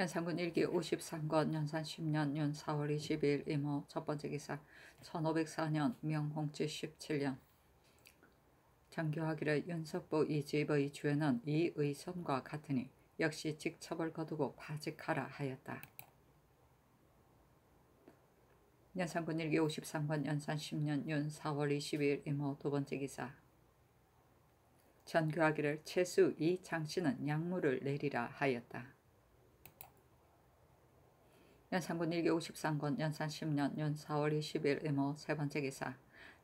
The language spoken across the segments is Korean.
연산군 일기 53권 연산 10년 윤 4월 22일 이모 첫 번째 기사 1504년 명홍치 17년 정교하기를 윤석보 이집의 죄는 이 의선과 같으니 역시 직첩을 거두고 파직하라 하였다. 연산군 일기 53권 연산 10년 윤 4월 22일 이모 두 번째 기사 전교하기를 최수 이 장씨는 약물을 내리라 하였다. 연산군 일기 53권 연산 10년 연 4월 20일 이모 세 번째 기사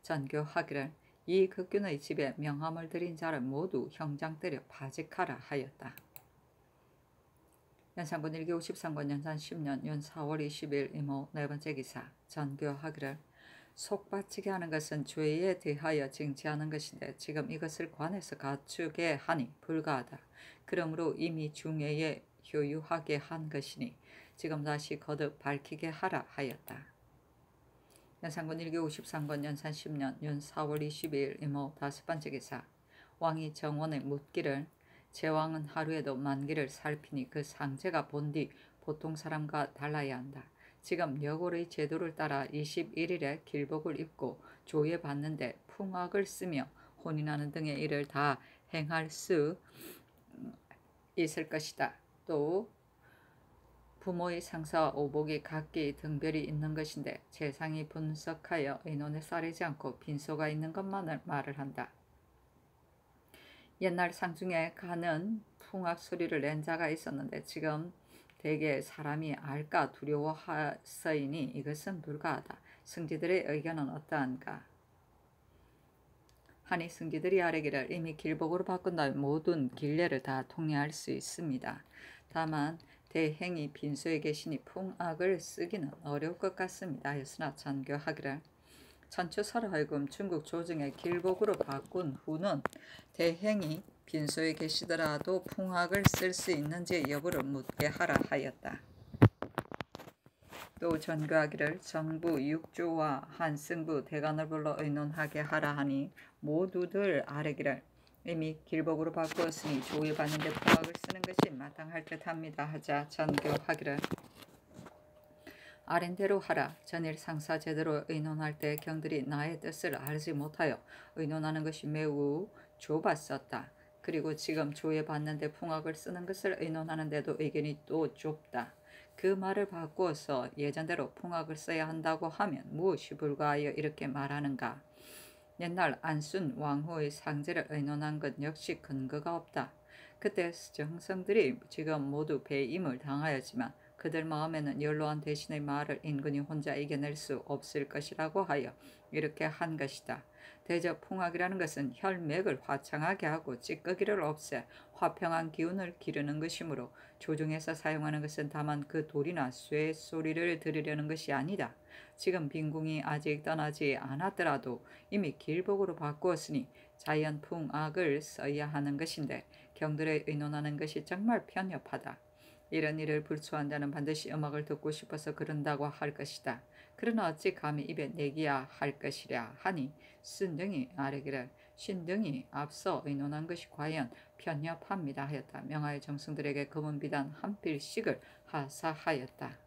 전교하기를 이 극균의 집에 명함을 들인 자를 모두 형장 때려 파직하라 하였다. 연산군 일기 53권 연산 10년 연 4월 20일 이모 네 번째 기사 전교하기를 속바치게 하는 것은 죄에 대하여 징치하는 것인데 지금 이것을 관해서 갖추게 하니 불가하다. 그러므로 이미 중해에 효유하게 한 것이니 지금 다시 거듭 밝히게 하라 하였다. 연산군 일기 53권 연산 10년 윤 4월 22일 이모 다섯 번째 기사 왕이 정원에 묻기를 제왕은 하루에도 만기를 살피니 그 상제가 본 뒤 보통 사람과 달라야 한다. 지금 여골의 제도를 따라 21일에 길복을 입고 조회받는데 풍악을 쓰며 혼인하는 등의 일을 다 행할 수 있을 것이다. 또 부모의 상사와 오복이 각기 등별이 있는 것인데 재상이 분석하여 의논에 싸리지 않고 빈소가 있는 것만을 말을 한다. 옛날 상중에 가는 풍악 소리를 낸 자가 있었는데 지금 대개 사람이 알까 두려워하서이니 이것은 불가하다. 승지들의 의견은 어떠한가? 하니 승지들이 아뢰기를 이미 길복으로 바꾼다면 모든 길례를 다 통례할 수 있습니다. 다만 대행이 빈소에 계시니 풍악을 쓰기는 어려울 것 같습니다. 하였으나 전교하기를 천추설 하여금 중국 조정의 길복으로 바꾼 후는 대행이 빈소에 계시더라도 풍악을 쓸 수 있는지 여부를 묻게 하라 하였다. 또 전교하기를 정부 육조와 한승부 대관을 불러 의논하게 하라 하니 모두들 아뢰기를 이미 길복으로 바꾸었으니 조회받는데 풍악을 쓰는 것이 마땅할 듯합니다. 하자 전교하기를 아랜대로 하라. 전일 상사 제대로 의논할 때 경들이 나의 뜻을 알지 못하여 의논하는 것이 매우 좁았었다. 그리고 지금 조회받는데 풍악을 쓰는 것을 의논하는데도 의견이 또 좁다. 그 말을 바꾸어서 예전대로 풍악을 써야 한다고 하면 무엇이 불가하여 이렇게 말하는가? 옛날 안순 왕후의 상제를 의논한 것 역시 근거가 없다. 그때 정성들이 지금 모두 배임을 당하였지만 그들 마음에는 연로한 대신의 말을 인근이 혼자 이겨낼 수 없을 것이라고 하여 이렇게 한 것이다. 대저 풍악이라는 것은 혈맥을 화창하게 하고 찌꺼기를 없애 화평한 기운을 기르는 것이므로 조중에서 사용하는 것은 다만 그 돌이나 쇠 소리를 들으려는 것이 아니다. 지금 빈궁이 아직 떠나지 않았더라도 이미 길복으로 바꾸었으니 자연 풍악을 써야 하는 것인데 경들에 의논하는 것이 정말 편협하다. 이런 일을 불초한다는 반드시 음악을 듣고 싶어서 그런다고 할 것이다. 그러나 어찌 감히 입에 내기야 할 것이랴 하니 순등이 아뢰기를 신등이 앞서 의논한 것이 과연 편협합니다 하였다. 명하의 정승들에게 검은 비단 한 필씩을 하사하였다.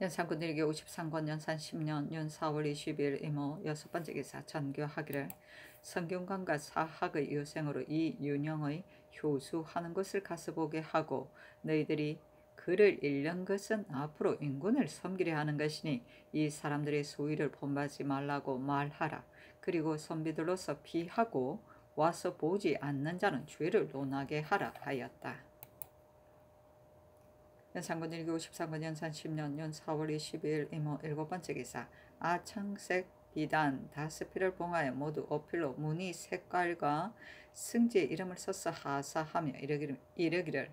연산군 일기 53권 연산 10년 윤 4월 20일 이모 여섯 번째 기사 전교하기를 성균관과 사학의 유생으로 이 윤영의 효수하는 것을 가서 보게 하고 너희들이 그를 잃는 것은 앞으로 인군을 섬기려 하는 것이니 이 사람들의 소위를 본받지 말라고 말하라. 그리고 선비들로서 피하고 와서 보지 않는 자는 죄를 논하게 하라 하였다. 연산군 일기 53권 연산 10년 연 4월 22일 이모 일곱 번째 기사 아청색 비단 다섯 피를 봉하여 모두 어필로 무늬 색깔과 승지의 이름을 써서 하사하며 이르기를, 이르기를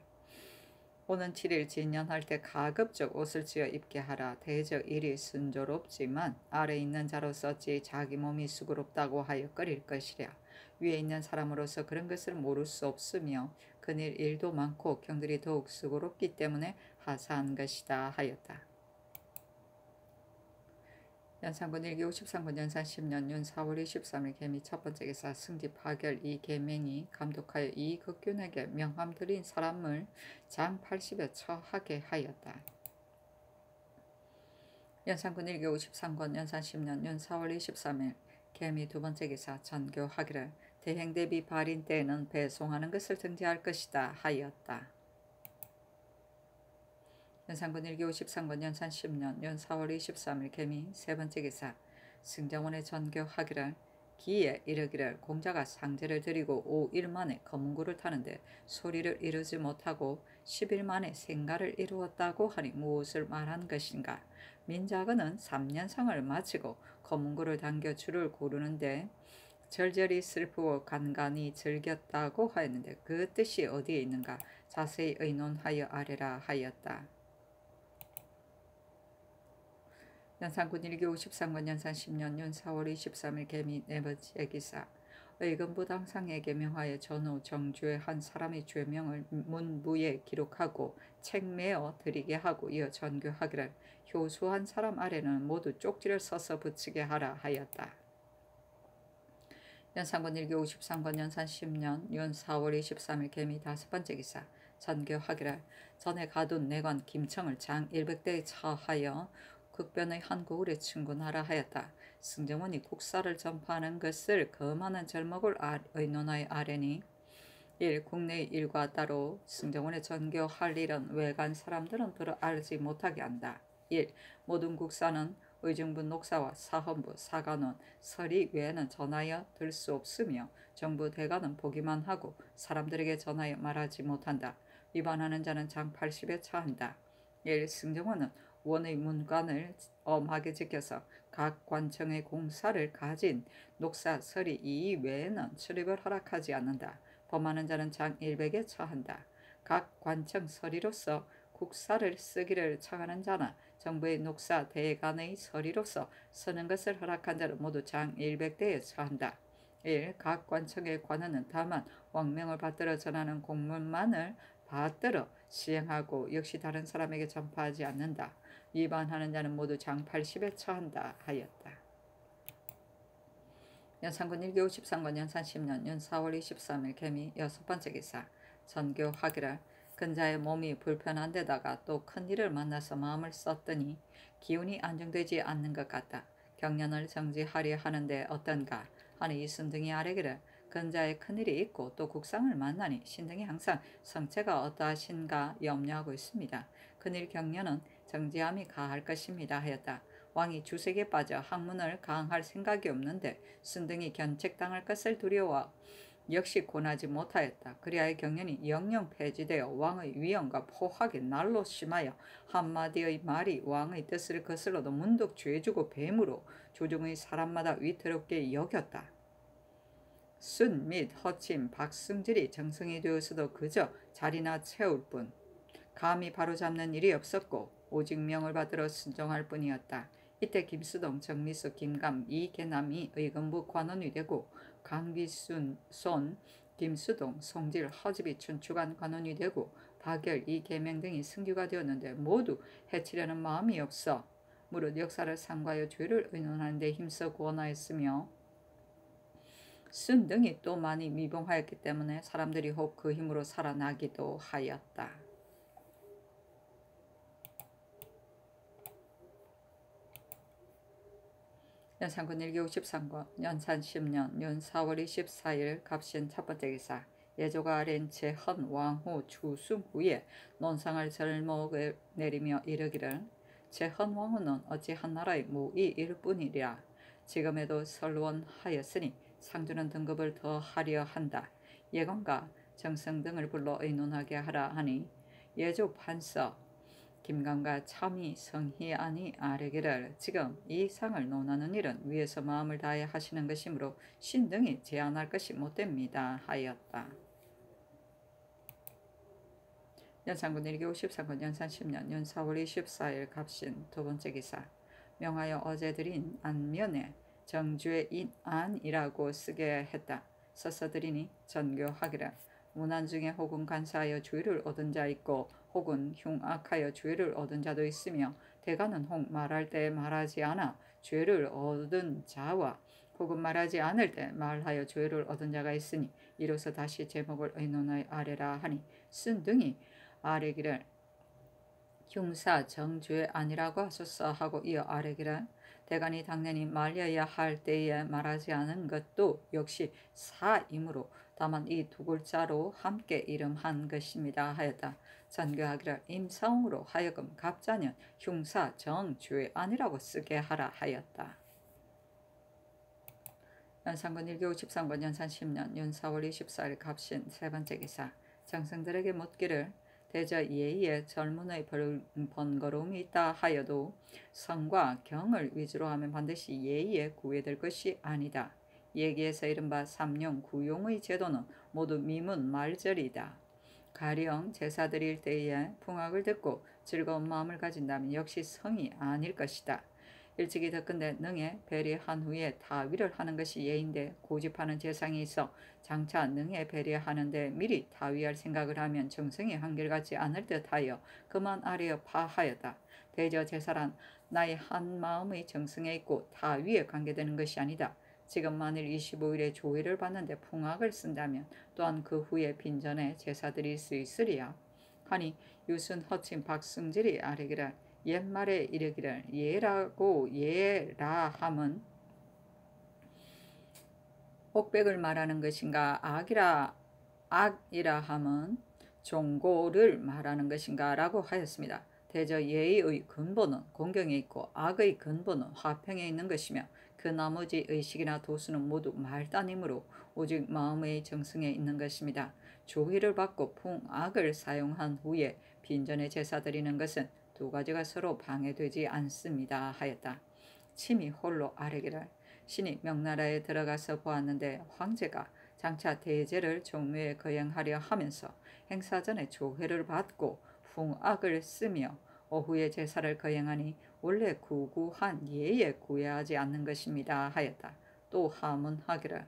오는 7일 진년할 때 가급적 옷을 지어 입게 하라. 대적 일이 순조롭지만 아래 있는 자로서 어찌 자기 몸이 수고롭다고 하여 꺼릴 것이랴. 위에 있는 사람으로서 그런 것을 모를 수 없으며 그일 일도 많고 경들이 더욱 수고롭기 때문에 하사한 것이다 하였다. 연산군 1기 53군 연산 10년 윤 4월 23일 개미 첫 번째 기사 승지 파결 이 계명이 감독하여 이 극균에게 명함 드린 사람을 장 80여 처하게 하였다. 연산군 1기 53권 연산 10년 윤 4월 23일 개미 두 번째 기사 전교하기를 대행 대비 발인 때에는 배송하는 것을 등재할 것이다 하였다. 연산군 1기 53권 연산 10년 연 4월 23일 개미 세 번째 기사. 승정원의 전교하기를 기에 이르기를 공자가 상제를 드리고 5일 만에 검은고를 타는데 소리를 이루지 못하고 10일 만에 생가를 이루었다고 하니 무엇을 말한 것인가? 민자근은 3년상을 마치고 검은고를 당겨 줄을 고르는데 절절히 슬프고 간간히 즐겼다고 하였는데 그 뜻이 어디에 있는가? 자세히 의논하여 아래라 하였다. 연산군 1기 53권 연산 10년 윤 4월 23일 개미 네 번째 기사 의금부 당상에게 명하여 전후 정주의 한 사람의 죄명을 문부에 기록하고 책매어 드리게 하고 이어 전교하기를 효수한 사람 아래는 모두 쪽지를 써서 붙이게 하라 하였다. 연산군 1기 53권 연산 10년 윤 4월 23일 개미 다섯 번째 기사 전교하기를 전에 가둔 내관 김청을 장 100대에 처하여 극변의 한국을에 친군하라 하였다. 승정원이 국사를 전파하는 것을 검하는 절목을 의논하여 아래니 1. 국내 일과 따로 승정원의 전교할 일은 외간 사람들은 들어 알지 못하게 한다. 1. 모든 국사는 의정부 녹사와 사헌부, 사관원, 서리 외에는 전하여 들 수 없으며 정부 대관은 보기만 하고 사람들에게 전하여 말하지 못한다. 위반하는 자는 장 80에 처한다. 1. 승정원은 원의 문관을 엄하게 지켜서 각 관청의 공사를 가진 녹사 서리 이 외에는 출입을 허락하지 않는다. 범하는 자는 장 100에 처한다. 각 관청 서리로서 국사를 쓰기를 청하는 자나 정부의 녹사 대간의 서리로서 쓰는 것을 허락한 자는 모두 장 100대에 처한다. 1. 각 관청의 관원은 다만 왕명을 받들어 전하는 공문만을 받들어 시행하고 역시 다른 사람에게 전파하지 않는다. 위반하는 자는 모두 장 80에 처한다 하였다. 연산군 1기 53권 연산 10년 연 4월 23일 개미 여섯 번째 기사 전교하기를 근자의 몸이 불편한 데다가 또 큰일을 만나서 마음을 썼더니 기운이 안정되지 않는 것 같다. 경련을 정지하려 하는데 어떤가 하니 이순등이 아래기를 근자의 큰일이 있고 또 국상을 만나니 신등이 항상 성체가 어떠하신가 염려하고 있습니다. 큰일 경련은 정지함이 가할 것입니다 하였다. 왕이 주색에 빠져 학문을 강할 생각이 없는데 순등이 견책당할 것을 두려워 역시 권하지 못하였다. 그리하여 경련이 영영 폐지되어 왕의 위엄과 포악이 날로 심하여 한마디의 말이 왕의 뜻을 거슬러도 문득 죄주고 뱀으로 조정의 사람마다 위태롭게 여겼다. 순 및 허침, 박승질이 정성이 되어서도 그저 자리나 채울 뿐 감히 바로잡는 일이 없었고 오직 명을 받들어 순종할 뿐이었다. 이때 김수동, 정미수, 김감, 이계남이 의금부 관원이 되고 강비순, 손, 김수동, 송질, 허지비춘 주간 관원이 되고 박열, 이계명 등이 승규가 되었는데 모두 해치려는 마음이 없어 무릇 역사를 상과여 죄를 의논하는 데 힘써 구원하였으며 순 등이 또 많이 미봉하였기 때문에 사람들이 혹 그 힘으로 살아나기도 하였다. 연산군 1기 53권 연산 10년 윤 4월 24일 갑신 첫 번째 기사 예조가 아랜 제헌 왕후 주승 후에 논상을 절목을 내리며 이르기를 제헌 왕후는 어찌 한 나라의 무이일 뿐이랴 지금에도 설원하였으니 상주는 등급을 더 하려 한다. 예건과 정성 등을 불러 의논하게 하라 하니 예조 판서 김강과 참이 성희안이 아뢰기를 지금 이 상을 논하는 일은 위에서 마음을 다해 하시는 것이므로 신등이 제안할 것이 못됩니다 하였다. 연산군 1기 53군 연산 10년 연 4월 24일 갑신 두 번째 기사 명하여 어제 드린 안면에 정주의 인안이라고 쓰게 했다. 써서 드리니 전교하기를 문안 중에 혹은 간사하여 주의를 얻은 자 있고 혹은 흉악하여 죄를 얻은 자도 있으며 대가는 혹 말할 때 말하지 않아 죄를 얻은 자와 혹은 말하지 않을 때 말하여 죄를 얻은 자가 있으니 이로써 다시 제목을 의논하여 아래라 하니 쓴 등이 아래기를 흉사 정죄 아니라고 하소서 하고 이어 아래기를 대간이 당연히 말려야 할 때에 말하지 않은 것도 역시 사이므로 다만 이 두 글자로 함께 이름한 것입니다 하였다. 전교하기를 임성으로 하여금 갑자년 흉사 정죄 아니라고 쓰게 하라 하였다. 연산군 1교 53번 연산 10년 윤 4월 24일 갑신 세 번째 기사 장성들에게 묻기를 대저 예의에 젊은의 번거로움이 있다 하여도 성과 경을 위주로 하면 반드시 예의에 구애될 것이 아니다. 얘기에서 이른바 삼용 구용의 제도는 모두 미문 말절이다. 가령 제사 드릴 때에 풍악을 듣고 즐거운 마음을 가진다면 역시 성이 아닐 것이다. 일찍이 덕근데 능에 배려한 후에 타위를 하는 것이 예인데 고집하는 재상이 있어 장차 능에 배려하는데 미리 타위할 생각을 하면 정성이 한결같지 않을 듯하여 그만 아래어 파하였다. 대저 제사란 나의 한 마음의 정성에 있고 타위에 관계되는 것이 아니다. 지금 만일 25일에 조회를 받는데 풍악을 쓴다면 또한 그 후에 빈전에 제사 드릴 수 있으리야. 하니 유순 허친 박승질이 아래기를 옛말에 이르기를 예라고 예라 함은 옥백을 말하는 것인가 악이라 악이라 함은 종고를 말하는 것인가 라고 하였습니다. 대저 예의 근본은 공경에 있고 악의 근본은 화평에 있는 것이며 그 나머지 의식이나 도수는 모두 말단이므로 오직 마음의 정성에 있는 것입니다. 조의를 받고 풍악을 사용한 후에 빈전에 제사 드리는 것은 두 가지가 서로 방해되지 않습니다. 하였다. 침이 홀로 아래기를 신이 명나라에 들어가서 보았는데 황제가 장차 대제를 종묘에 거행하려 하면서 행사 전에 조회를 받고 풍악을 쓰며 오후에 제사를 거행하니 원래 구구한 예에 구애하지 않는 것입니다. 하였다. 또 하문하기를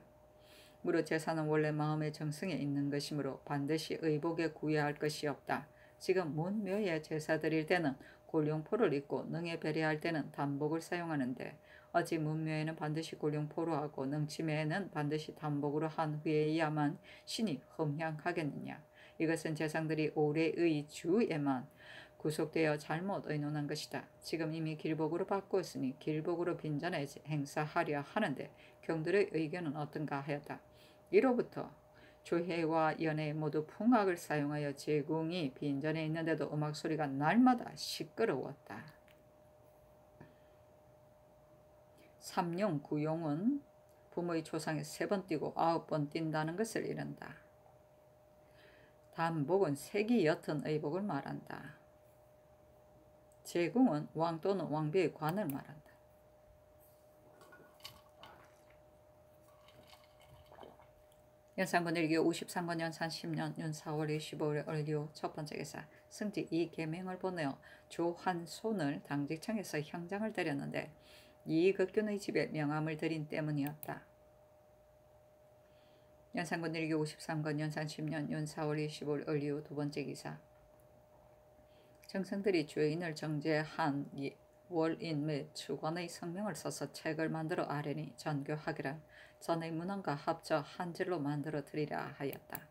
무릇 제사는 원래 마음의 정성에 있는 것이므로 반드시 의복에 구애할 것이 없다. 지금 문묘에 제사 드릴 때는 골룡포를 입고 능에 배려할 때는 단복을 사용하는데 어찌 문묘에는 반드시 골룡포로 하고 능치매에는 반드시 단복으로 한 후에야만 신이 흠향하겠느냐. 이것은 제상들이 올해의 주에만 구속되어 잘못 의논한 것이다. 지금 이미 길복으로 바꾸었으니 길복으로 빈전에 행사하려 하는데 경들의 의견은 어떤가 하였다. 이로부터 조회와 연애 모두 풍악을 사용하여 제궁이 빈전에 있는데도 음악 소리가 날마다 시끄러웠다. 삼용 구용은 부모의 초상에 세 번 뛰고 아홉 번 뛴다는 것을 이른다. 단복은 색이 옅은 의복을 말한다. 제궁은 왕 또는 왕비의 관을 말한다. 연산군 일기 53권 연산 10년 윤 4월 25일 얼리오 첫 번째 기사 승지 이 계명을 보내어 조한손을 당직청에서 형장을 때렸는데 이극균의 집에 명함을 드린 때문이었다. 연산군 일기 53권 연산 10년 윤 4월 25일 얼리오 두 번째 기사 정성들이 죄인을 정죄한 월인 및 주관의 성명을 써서 책을 만들어 아래니 전교하기를 전의 문헌과 합쳐 한 질로 만들어 드리라 하였다.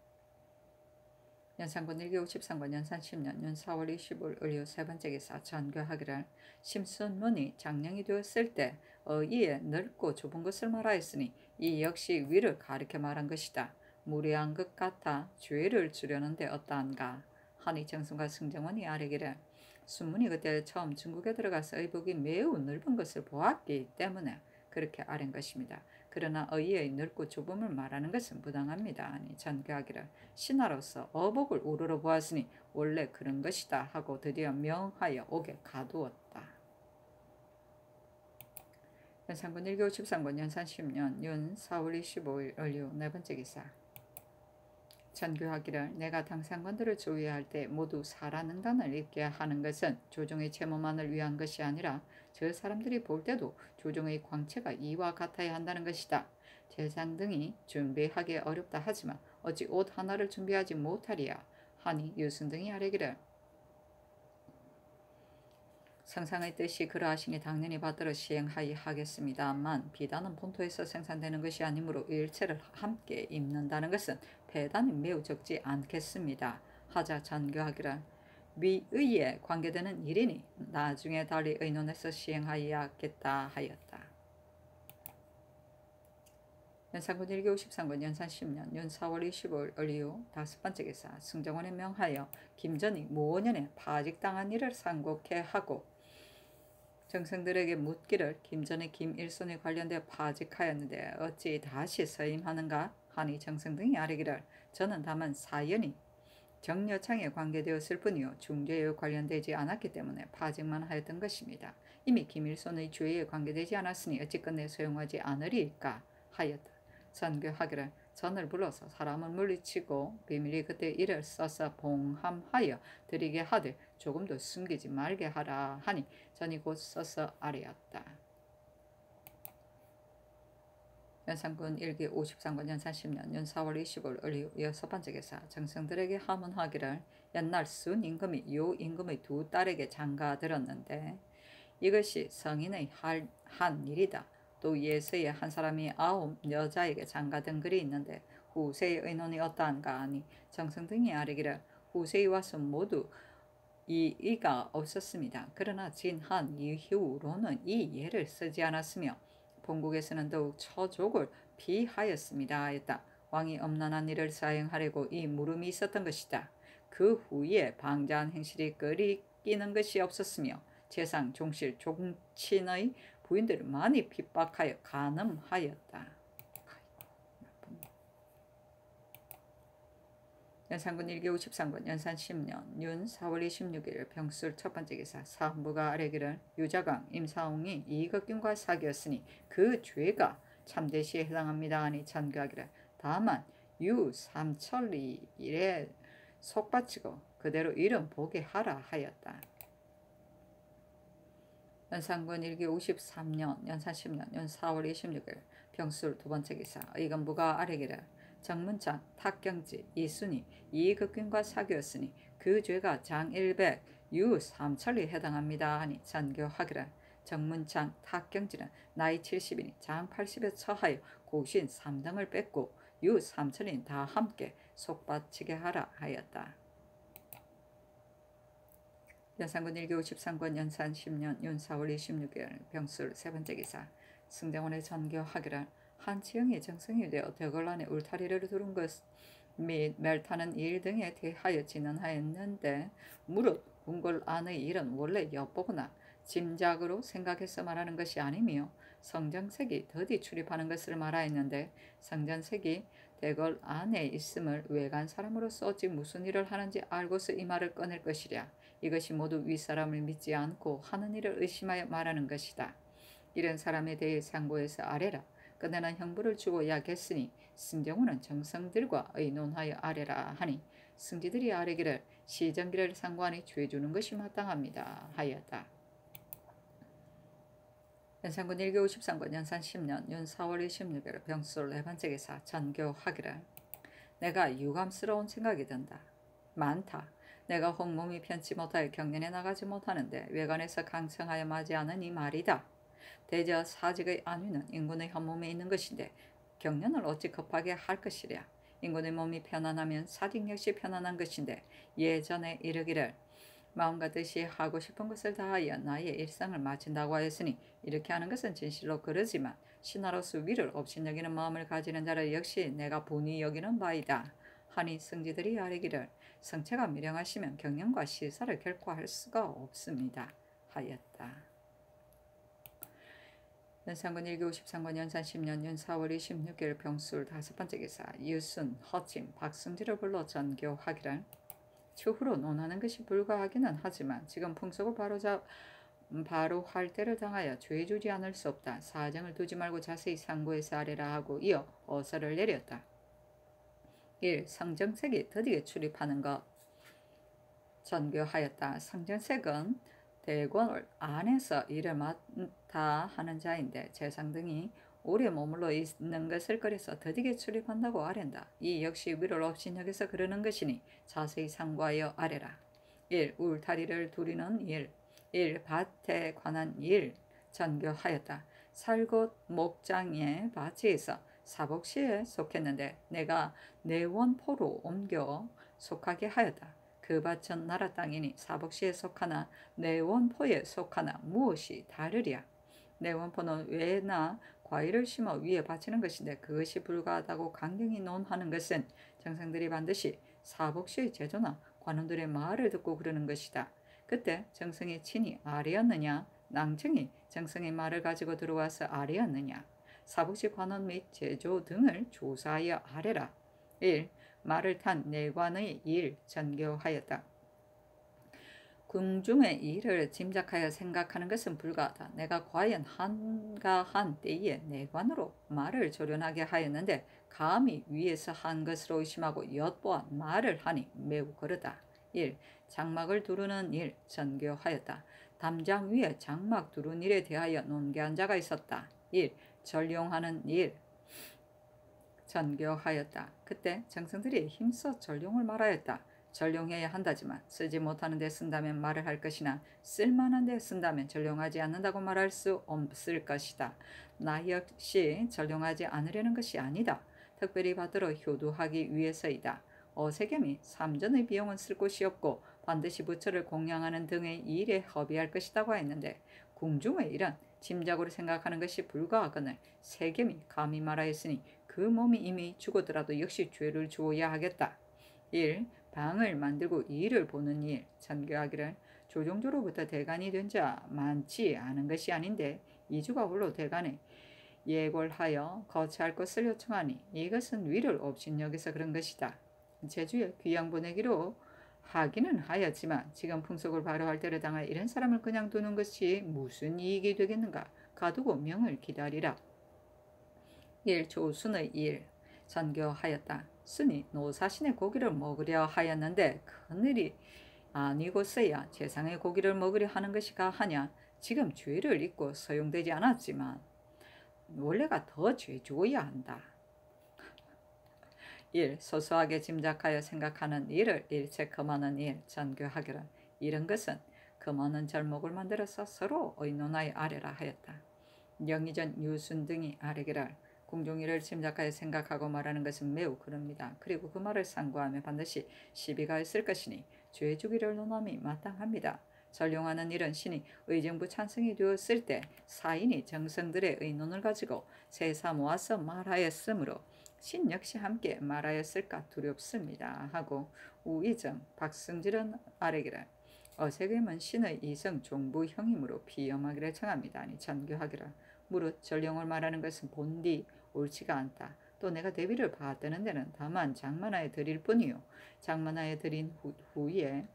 연산군 1교 53권 연산 10년 연 4월 25일 의료 세 번째 기사 전교하기를 심순문이 장령이 되었을 때 어이에 넓고 좁은 것을 말하였으니 이 역시 위를 가리켜 말한 것이다. 무례한 것 같아 죄를 주려는데 어떠한가 하니 정승과 승정원이 아뢰기를 순문이 그때 처음 중국에 들어가서 의복이 매우 넓은 것을 보았기 때문에 그렇게 아랜 것입니다. 그러나 의의 넓고 좁음을 말하는 것은 부당합니다. 아니 전교하기를 신하로서 어복을 우러러 보았으니 원래 그런 것이다 하고 드디어 명하여 옥에 가두었다. 연산군 1교 13권 연산 10년 윤 4월 25일 얼류 네 번째 기사 전교하기를 내가 당상관들을 조위할 때 모두 사라능단을 입게 하는 것은 조정의 채무만을 위한 것이 아니라 저 사람들이 볼 때도 조정의 광채가 이와 같아야 한다는 것이다. 재상 등이 준비하기 어렵다 하지만 어찌 옷 하나를 준비하지 못하리야 하니 유순 등이 아뢰기를 상상의 뜻이 그러하시니 당연히 받들어 시행하이 하겠습니다만 비단은 본토에서 생산되는 것이 아니므로 일체를 함께 입는다는 것은 배단이 매우 적지 않겠습니다. 하자 전교하기를 위의에 관계되는 일이니 나중에 달리 의논해서 시행하여야겠다 하였다. 연산군 1교 53권 연산 10년 연 4월 25일 을이후 다섯 번째 기사 승정원에 명하여 김전이 모원년에 파직당한 일을 상곡해 하고 정성들에게 묻기를 김전의 김일손에 관련되어 파직하였는데 어찌 다시 서임하는가 하니 정성 등이 아뢰기를 저는 다만 사연이 정여창에 관계되었을 뿐이요 중죄에 관련되지 않았기 때문에 파직만 하였던 것입니다. 이미 김일손의 죄에 관계되지 않았으니 어찌 끝내 소용하지 않으리까 하였다. 선교하기를 전을 불러서 사람을 물리치고 비밀이 그때 이를 써서 봉함하여 드리게 하되 조금도 숨기지 말게 하라 하니 전이 곧 써서 아뢰었다. 연산군 1기 53권 연산 10년 연 4월 25일 을리 여섯 번째 기사 정성들에게 하문하기를 옛날 순 임금이 요 임금의 두 딸에게 장가 들었는데 이것이 성인의 한 일이다. 또 예서의 한 사람이 아홉 여자에게 장가든 글이 있는데 후세의 의논이 어떠한가 하니 정성 등이 아뢰기를 후세에 와서 모두 이 이가 없었습니다. 그러나 진한 이후로는 이 예를 쓰지 않았으며 본국에서는 더욱 처족을 비하였습니다. 했다. 왕이 엄난한 일을 사행하려고 이 물음이 있었던 것이다. 그 후에 방자한 행실이 끓이끼는 것이 없었으며 재상 종실 종친의 부인들을 많이 핍박하여 간음하였다. 연산군 1기 53권 연산 10년 윤 4월 26일 병술 첫 번째 기사 사부가 아래기를 유자강 임사홍이 이극균과 사귀었으니 그 죄가 참대시에 해당합니다 하니 전교하기를 다만 유 삼천리 일에 속바치고 그대로 이름 보게 하라 하였다. 연산군 1기 53년, 연산 10년, 연 4월 26일 병술 두 번째 기사 의건부가 아래기를 정문창, 탁경지, 이순이, 이극균과 사귀었으니 그 죄가 장일백, 유삼철에 해당합니다 하니 전교하기를 정문창, 탁경지는 나이 70이니 장 80에 처하여 고신 3등을 뺏고 유삼철인 다 함께 속바치게 하라 하였다. 연산군 1교 53권 연산 10년 윤 4월 26일 병술 세 번째 기사 승대원의 전교하기를 한치영이 정성이 되어 대궐안에 울타리를 두른 것 및 멸타는 일 등에 대하여 진언하였는데 무릇 궁궐 안의 일은 원래 엿보거나 짐작으로 생각해서 말하는 것이 아니며 성전색이 더디 출입하는 것을 말하였는데 성전색이 대궐 안에 있음을 외간 사람으로서 어찌 무슨 일을 하는지 알고서 이 말을 꺼낼 것이랴. 이것이 모두 윗사람을 믿지 않고 하는 일을 의심하여 말하는 것이다. 이런 사람에 대해 상고해서 아래라. 끝내는 형부를 주고 야겠으니 승정원은 정성들과 의논하여 아래라 하니 승지들이 아래기를 시정기를 상관이 죄 주는 것이 마땅합니다 하였다. 연산군 1교 53권 연산 10년 윤 4월 26일 병술 네 번째 기사 전교하기를 내가 유감스러운 생각이 든다. 많다. 내가 홍몸이 편치 못하여 경련에 나가지 못하는데 외관에서 강성하여 맞이하는 이 말이다. 대저 사직의 안위는 인군의 현몸에 있는 것인데 경련을 어찌 급하게 할 것이랴. 인군의 몸이 편안하면 사직 역시 편안한 것인데 예전에 이르기를 마음과 뜻이 하고 싶은 것을 다하여 나의 일상을 마친다고 하였으니 이렇게 하는 것은 진실로 그러지만 신하로서 위를 업신여기는 마음을 가지는 자를 역시 내가 본이 여기는 바이다. 하니 성지들이 아뢰기를 성체가 미령하시면 경영과 시사를 결코 할 수가 없습니다. 하였다. 연산군 1교 53권 연산 10년 연 4월 26일 병술 다섯 번째 기사 유순, 허침, 박승지를 불러 전교하기를 추후로 논하는 것이 불가하기는 하지만 지금 풍속을 바로잡 바로 활대를 당하여 죄 주지 않을 수 없다. 사정을 두지 말고 자세히 상고해서 아래라 하고 이어 어서를 내렸다. 1. 상정색이 드디어 출입하는 것 전교하였다. 상정색은 대궐 안에서 일을 맡아 하는 자인데 재상 등이 오래 머물러 있는 것을 그래서 드디어 출입한다고 아랜다. 이 역시 위를 없인 여기서 그러는 것이니 자세히 상고하여 아래라. 1. 울타리를 두리는 일 1. 밭에 관한 일 전교하였다. 살곳 목장의 밭에서 사복시에 속했는데 내가 내 원포로 옮겨 속하게 하였다. 그 밭은 나라 땅이니 사복시에 속하나 내 원포에 속하나 무엇이 다르랴. 내 원포는 외나 과일을 심어 위에 바치는 것인데 그것이 불가하다고 강경히 논하는 것은 정상들이 반드시 사복시의 제조나 관원들의 말을 듣고 그러는 것이다. 그때 정성이 친히 아래였느냐 낭청이 정성의 말을 가지고 들어와서 아래였느냐 사복시 관원 및 제조 등을 조사하여 아래라. 1. 말을 탄 내관의 일 전교하였다. 궁중의 일을 짐작하여 생각하는 것은 불가하다. 내가 과연 한가한 때에 내관으로 말을 조련하게 하였는데 감히 위에서 한 것으로 의심하고 엿보아 말을 하니 매우 거르다. 1. 장막을 두르는 일 전교하였다. 담장 위에 장막 두른 일에 대하여 논개한 자가 있었다. 1. 전용하는 일 전교하였다. 그때 정성들이 힘써 전용을 말하였다. 전용해야 한다지만 쓰지 못하는 데 쓴다면 말을 할 것이나 쓸만한 데 쓴다면 전용하지 않는다고 말할 수 없을 것이다. 나 역시 전용하지 않으려는 것이 아니다. 특별히 받들어 효도하기 위해서이다. 어세겜이 삼전의 비용은 쓸 곳이 없고 반드시 부처를 공양하는 등의 일에 허비할 것이라고 했는데 궁중의 일은 짐작으로 생각하는 것이 불가하거늘 세겜이 감히 말하였으니 그 몸이 이미 죽었더라도 역시 죄를 주어야 하겠다. 1. 방을 만들고 일을 보는 일 전교하기를 조종조로부터 대간이 된 자 많지 않은 것이 아닌데 이주가 홀로 대간에 예골하여 거처할 것을 요청하니 이것은 위를 업신여기서 그런 것이다. 제주에 귀양 보내기로 하기는 하였지만 지금 풍속을 발휘할 때를 당할 이런 사람을 그냥 두는 것이 무슨 이익이 되겠는가? 가두고 명을 기다리라. 일 조순의 일 전교하였다. 순이 노사신의 고기를 먹으려 하였는데 그늘이 아니고서야 세상의 고기를 먹으려 하는 것이 가 하냐? 지금 죄를 잊고 소용되지 않았지만 원래가 더 죄주어야 한다. 1. 소소하게 짐작하여 생각하는 일을 일체 금하는 일 전교하기를 이런 것은 금하는 절목을 만들어서 서로 의논하여 아래라 하였다. 영의전 유순 등이 아래기를 공종일을 짐작하여 생각하고 말하는 것은 매우 그럽니다. 그리고 그 말을 상고하며 반드시 시비가 있을 것이니 죄 주기를 논함이 마땅합니다. 전용하는 일은 신이 의정부 찬성이 되었을 때 사인이 정성들의 의논을 가지고 세사 모아서 말하였으므로 신 역시 함께 말하였을까 두렵습니다. 하고 우이정 박승질은 아래기를 어색임은 신의 이성 종부 형이므로 비염하기를 청합니다. 아니 전교하기를 무릇 전령을 말하는 것은 본디 옳지가 않다. 또 내가 대비를 받드는 데는 다만 장만하에 드릴 뿐이요. 장만하에 드린 후, 후에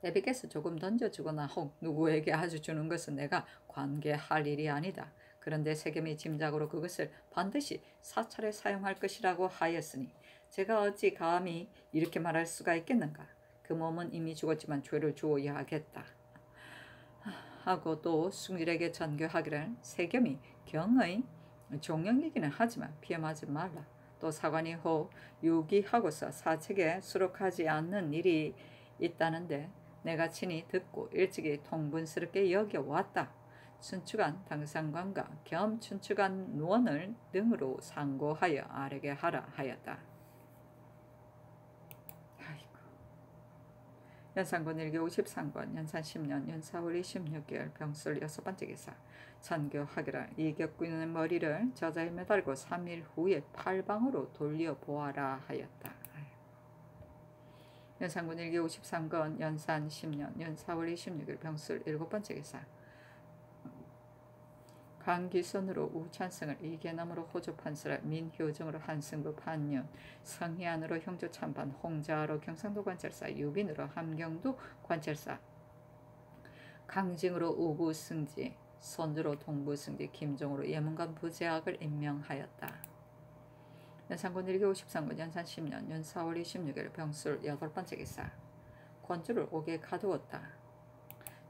대비께서 조금 던져주거나 혹 누구에게 아주 주는 것은 내가 관계할 일이 아니다. 그런데 세겜이 짐작으로 그것을 반드시 사찰에 사용할 것이라고 하였으니 제가 어찌 감히 이렇게 말할 수가 있겠는가. 그 몸은 이미 죽었지만 죄를 주어야 하겠다. 하고 또 숭일에게 전교하기를 세겜이 경의 종영이기는 하지만 피험하지 말라. 또 사관이 혹 유기하고서 사책에 수록하지 않는 일이 있다는데 내가 친히 듣고 일찍이 통분스럽게 여겨왔다. 춘추관 당상관과 겸 춘추관 원을 등으로 상고하여 아래게 하라 하였다. 아이고. 연산군 일기 53권 연산 10년 연사월 26개월 병술 여섯 번째 기사 전교하기라 이격군의 머리를 저자에 매달고 3일 후에 팔방으로 돌려보아라 하였다. 연산군 일기 53권 연산 10년 연사월 26일 병술 일곱 번째 기사 강기선으로 우찬승을 이계남으로 호조판서라 민효정으로 한승부 판년 성희안으로 형조 참반 홍자로 경상도 관찰사 유빈으로 함경도 관찰사 강징으로 우구승지 선주로 동부승지 김종으로 예문관 부제학을 임명하였다. 연산군 1기 53군 연산 10년 연사월 26일 병술 여덟 번째 기사 권주를 옥에 가두었다.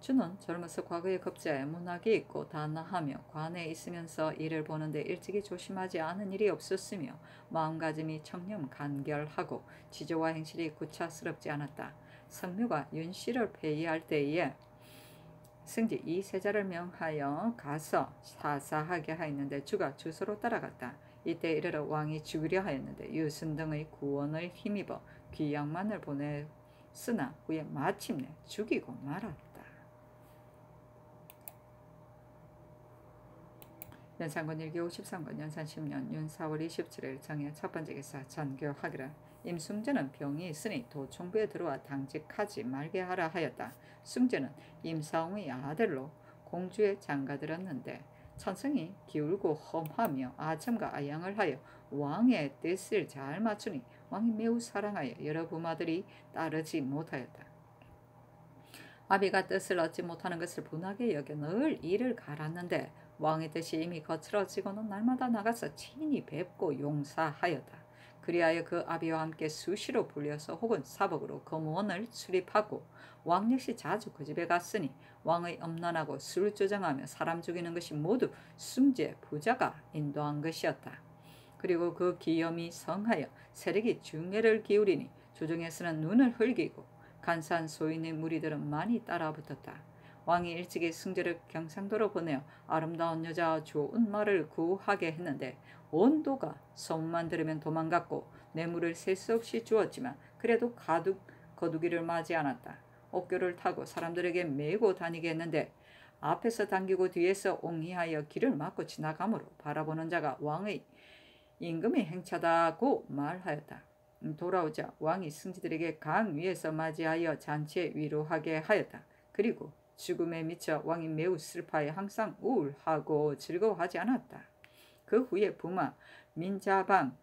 주는 젊어서 과거의 급제에 문학이 있고 단나하며 관에 있으면서 일을 보는데 일찍이 조심하지 않은 일이 없었으며 마음가짐이 청렴 간결하고 지조와 행실이 구차스럽지 않았다. 성묘가 윤씨를 폐위할 때에 승지 이 세자를 명하여 가서 사사하게 하였는데 주가 주소로 따라갔다. 이때 이르러 왕이 죽으려 하였는데 유순 등의 구원을 힘입어 귀양만을 보냈으나 후에 마침내 죽이고 말았다. 연산군 1기 53권 연산 10년 윤 4월 27일 정해 첫 번째 기사 전교하기를 임승재는 병이 있으니 도청부에 들어와 당직하지 말게 하라 하였다. 승재는 임사홍의 아들로 공주에 장가들었는데 천성이 기울고 험하며 아첨과 아양을 하여 왕의 뜻을 잘 맞추니 왕이 매우 사랑하여 여러 부마들이 따르지 못하였다. 아비가 뜻을 얻지 못하는 것을 분하게 여겨 늘 이를 갈았는데 왕의 뜻이 이미 거칠어지고는 날마다 나가서 친히 뵙고 용사하였다. 그리하여 그 아비와 함께 수시로 불려서 혹은 사복으로 검원을 출입하고 왕 역시 자주 그 집에 갔으니 왕의 엄난하고 술 조정하며 사람 죽이는 것이 모두 숨제 부자가 인도한 것이었다. 그리고 그 기염이 성하여 세력이 중해를 기울이니 조정에서는 눈을 흘기고 간사한 소인의 무리들은 많이 따라붙었다. 왕이 일찍이 승제를 경상도로 보내어 아름다운 여자 좋은 말을 구하게 했는데 온도가 소문만 들으면 도망갔고 뇌물을 셀 수 없이 주었지만 그래도 가둑 거두기를 맞지 않았다. 옥교를 타고 사람들에게 메고 다니게 했는데 앞에서 당기고 뒤에서 옹이하여 길을 막고 지나가므로 바라보는 자가 왕의 임금의 행차다고 말하였다. 돌아오자 왕이 승지들에게 강 위에서 맞이하여 잔치에 위로하게 하였다. 그리고 죽음에 미쳐 왕이 매우 슬퍼하여 항상 우울하고 즐거워하지 않았다. 그 후에 부마 민자방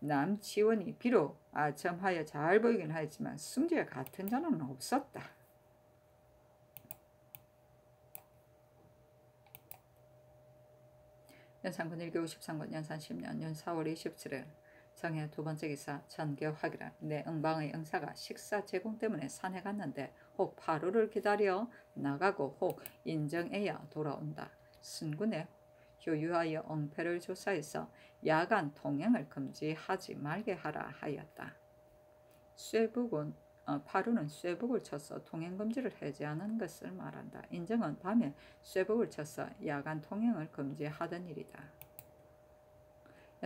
남치원이 비록 아첨하여 잘 보이긴 하지만 승재 같은 자는 없었다. 연산군 1교 53권 연산 10년 연 4월 27일 정해 두 번째 기사 전교하기라 내 응방의 응사가 식사 제공 때문에 산에 갔는데 혹 파루를 기다려 나가고 혹 인정해야 돌아온다. 순군에 교유하여 엉패를 조사해서 야간 통행을 금지하지 말게 하라 하였다. 쇠북은 어, 파루는 쇠북을 쳐서 통행 금지를 해제하는 것을 말한다. 인정은 밤에 쇠북을 쳐서 야간 통행을 금지하던 일이다.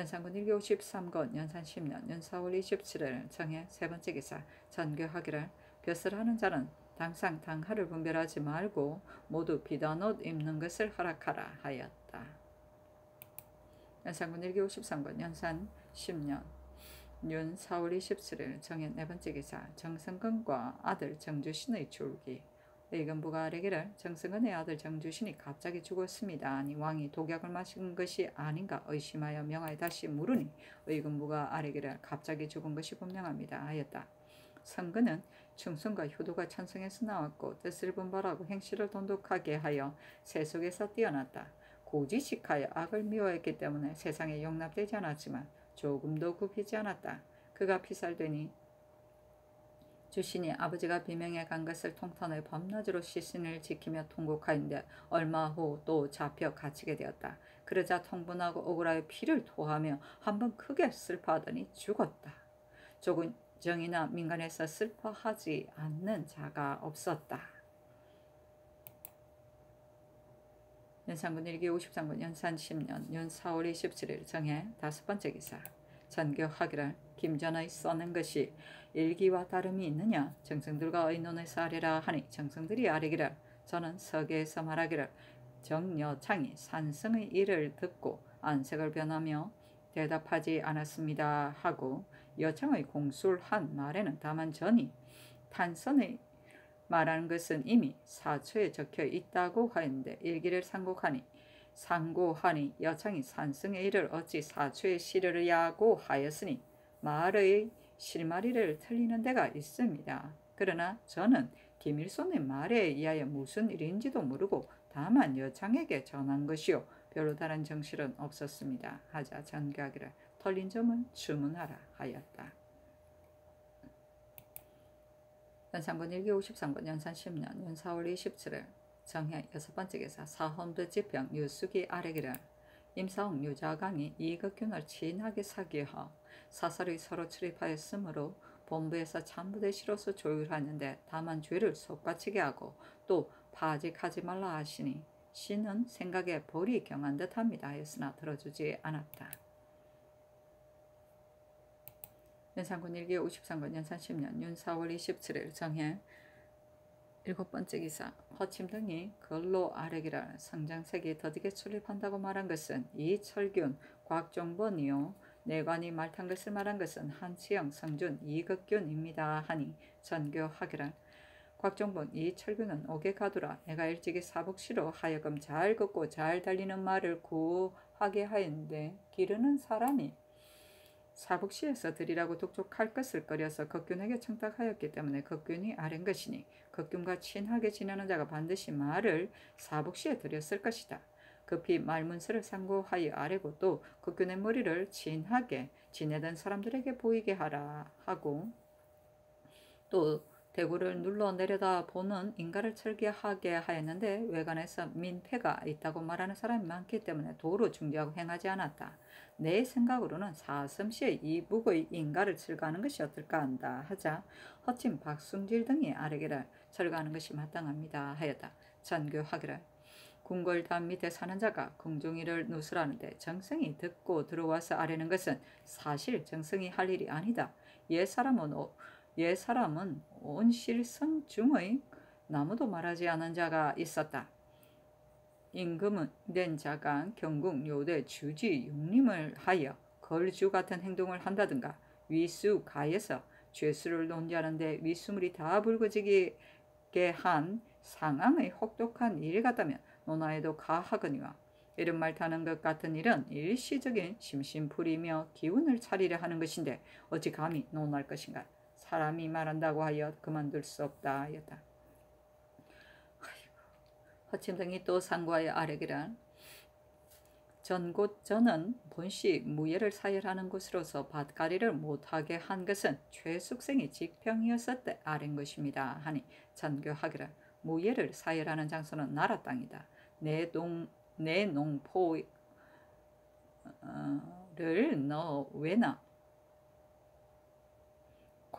연산군 1교 53권 연산 10년 연사월 27일 정해 세 번째 기사 전교하기를 벼슬 하는 자는 당상 당하를 분별하지 말고 모두 비단 옷 입는 것을 허락하라 하였다. 연산군 1기 53권 연산 10년 윤 4월 27일 정해 네 번째 기사 정성근과 아들 정주신의 줄기 의금부가 아뢰기를 정성근의 아들 정주신이 갑자기 죽었습니다. 아니 왕이 독약을 마신 것이 아닌가 의심하여 명하여 다시 물으니 의금부가 아뢰기를 갑자기 죽은 것이 분명합니다 하였다. 성근은 충성과 효도가 천성에서 나왔고 뜻을 분발하고 행실을 돈독하게 하여 세속에서 뛰어났다. 고지식하여 악을 미워했기 때문에 세상에 용납되지 않았지만 조금도 굽히지 않았다. 그가 피살되니 주신이 아버지가 비명해 간 것을 통탄의 밤낮으로 시신을 지키며 통곡하였는데 얼마 후 또 잡혀 갇히게 되었다. 그러자 통분하고 억울하여 피를 토하며 한번 크게 슬퍼하더니 죽었다. 조금 정이나 민간에서 슬퍼하지 않는 자가 없었다. 연산군 1기 53군 연산 10년 연 4월 27일 정해 다섯 번째 기사 전교하기를 김전의 써는 것이 일기와 다름이 있느냐? 정성들과 의논에서 아래라 하니 정성들이 아뢰기를 저는 서계에서 말하기를 정여창이 산성의 일을 듣고 안색을 변하며 대답하지 않았습니다 하고 여청의 공술한 말에는 다만 전이 탄선의 말하는 것은 이미 사초에 적혀 있다고 하였는데 일기를 상고하니 상고하니 여창이 산승의 일을 어찌 사초에 실으려고 하였으니 말의 실마리를 틀리는 데가 있습니다. 그러나 저는 김일손의 말에 의하여 무슨 일인지도 모르고 다만 여창에게 전한 것이요 별로 다른 정실은 없었습니다. 하자 전가기를 털린 점은 주문하라 하였다. 연산군 1기 53권 연산 10년 연 4월 27일 정해 여섯 번째 기사 사헌부 지평 유수기 아래기를 임사홍 유자강이 이극균을 진하게 사기하 사설이 서로 출입하였으므로 본부에서 참부대 실어서 조율하는데 다만 죄를 속받치게 하고 또 파직하지 말라 하시니 신은 생각에 벌이 경한 듯합니다 하였으나 들어주지 않았다. 연산군 1기 53권 연산 10년 윤 4월 27일 정해 일곱 번째 기사. 허침 등이 근로 아래기라 성장색이 더디게 출입한다고 말한 것은 이철균, 곽종번이요. 내관이 말탄 것을 말한 것은 한치영, 성준, 이극균입니다 하니 전교하기란 곽종본 이철균은 오게 가두라 내가 일찍이 사복시로 하여금 잘 걷고 잘 달리는 말을 구하게 하였는데 기르는 사람이 사북시에서 드리라고 독촉할 것을 꺼려서 극균에게 청탁하였기 때문에 극균이 아랜 것이니 극균과 친하게 지내는 자가 반드시 말을 사북시에 드렸을 것이다. 급히 말문서를 상고하여 아래고 또 극균의 머리를 친하게 지내던 사람들에게 보이게 하라 하고 또 대구를 눌러 내려다 보는 인가를 철기하게 하였는데 외관에서 민폐가 있다고 말하는 사람이 많기 때문에 도로 중지하고 행하지 않았다. 내 생각으로는 사슴시의 이북의 인가를 철거하는 것이 어떨까 한다 하자 허침 박승질 등이 아래기를 철거하는 것이 마땅합니다 하였다. 전교하기를 궁궐담 밑에 사는 자가 궁중이를 누설하는데 정성이 듣고 들어와서 아래는 것은 사실 정성이 할 일이 아니다. 옛 사람은 옛 사람은 온 실성 중의 나무도 말하지 않은 자가 있었다. 임금은 된 자가 경궁 요대 주지 육림을 하여 걸주 같은 행동을 한다든가 위수 가에서 죄수를 논지하는데 위수물이 다 붉어지게 한 상황의 혹독한 일 같다면 논하에도 가하거니와 이런 말 타는 것 같은 일은 일시적인 심심풀이며 기운을 차리려 하는 것인데 어찌 감히 논할 것인가 사람이 말한다고 하여 그만둘 수 없다 하였다. 허침등이 또 상과의 아래기란 전곳 저는 본시 무예를 사열하는 곳으로서 밭가리를 못하게 한 것은 최숙생이 직평이었을 때아랜 것입니다. 하니 전교하기를 무예를 사열하는 장소는 나라 땅이다. 내, 동, 내 농포를 너 왜나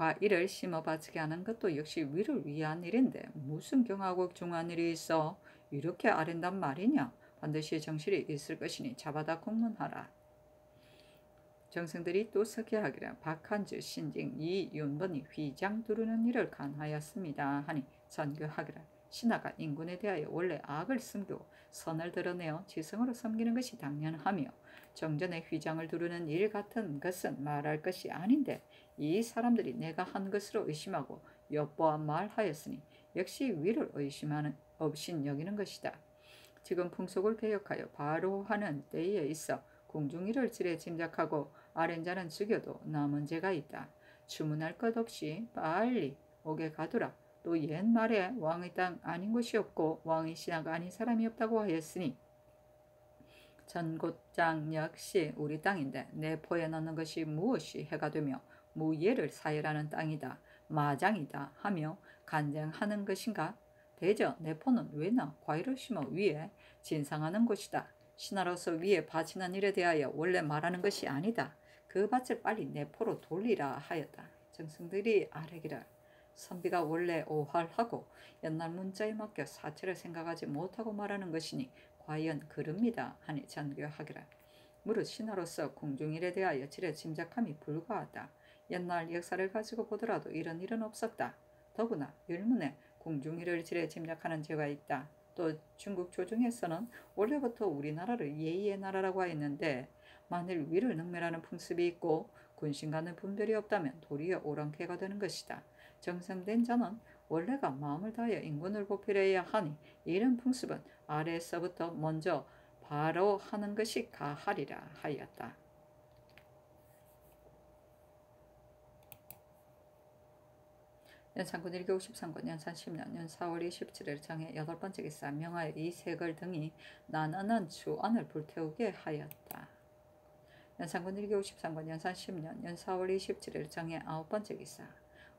과일을 심어 바치게 하는 것도 역시 위를 위한 일인데 무슨 경하고 중한 일이 있어 이렇게 아랜단 말이냐? 반드시 정실이 있을 것이니 잡아다 공문하라. 정승들이 또 석회하기를 박한주 신징 이윤번이 휘장 두르는 일을 간하였습니다. 하니 전교하기를 신하가 인군에 대하여 원래 악을 숨기고 선을 드러내어 지성으로 섬기는 것이 당연하며 정전의 휘장을 두르는 일 같은 것은 말할 것이 아닌데 이 사람들이 내가 한 것으로 의심하고 엿보아 말하였으니 역시 위를 의심하는 없인 여기는 것이다. 지금 풍속을 개혁하여 바로 하는 때에 있어 공중일을 지레 짐작하고 아렌자는 죽여도 남은 죄가 있다. 주문할 것 없이 빨리 오게 가두라. 또 옛말에 왕의 땅 아닌 곳이 없고 왕의 신하가 아닌 사람이 없다고 하였으니 전곳장 역시 우리 땅인데 내 포에 넣는 것이 무엇이 해가 되며 무예를 사유라는 땅이다. 마장이다 하며 간쟁하는 것인가? 대저 내 포는 왜나 과일을 심어 위에 진상하는 곳이다. 신하로서 위에 바치는 일에 대하여 원래 말하는 것이 아니다. 그 밭을 빨리 내 포로 돌리라 하였다. 정승들이 아래기를 선비가 원래 오할하고 옛날 문자에 맡겨 사체를 생각하지 못하고 말하는 것이니 과연 그릅니다. 하니 전교하기라. 무릇 신하로서 궁중일에 대하여 지레 짐작함이 불과하다. 옛날 역사를 가지고 보더라도 이런 일은 없었다. 더구나 율문에 공중일을 지레 짐작하는 죄가 있다. 또 중국 조중에서는 원래부터 우리나라를 예의의 나라라고 하였는데 만일 위를 능멸하는 풍습이 있고 군신과는 분별이 없다면 도리어 오랑캐가 되는 것이다. 정성된 자는 원래가 마음을 다하여 인군을 보필해야 하니 이런 풍습은 아래에서부터 먼저 바로 하는 것이 가하리라 하였다. 연산군 1교 53권 연산 10년 연 4월 27일 정해 여덟 번째 기사 명하여 이 세걸 등이 나나는 주안을 불태우게 하였다. 연산군 1교 53권 연산 10년 연 4월 27일 정해 아홉 번째 기사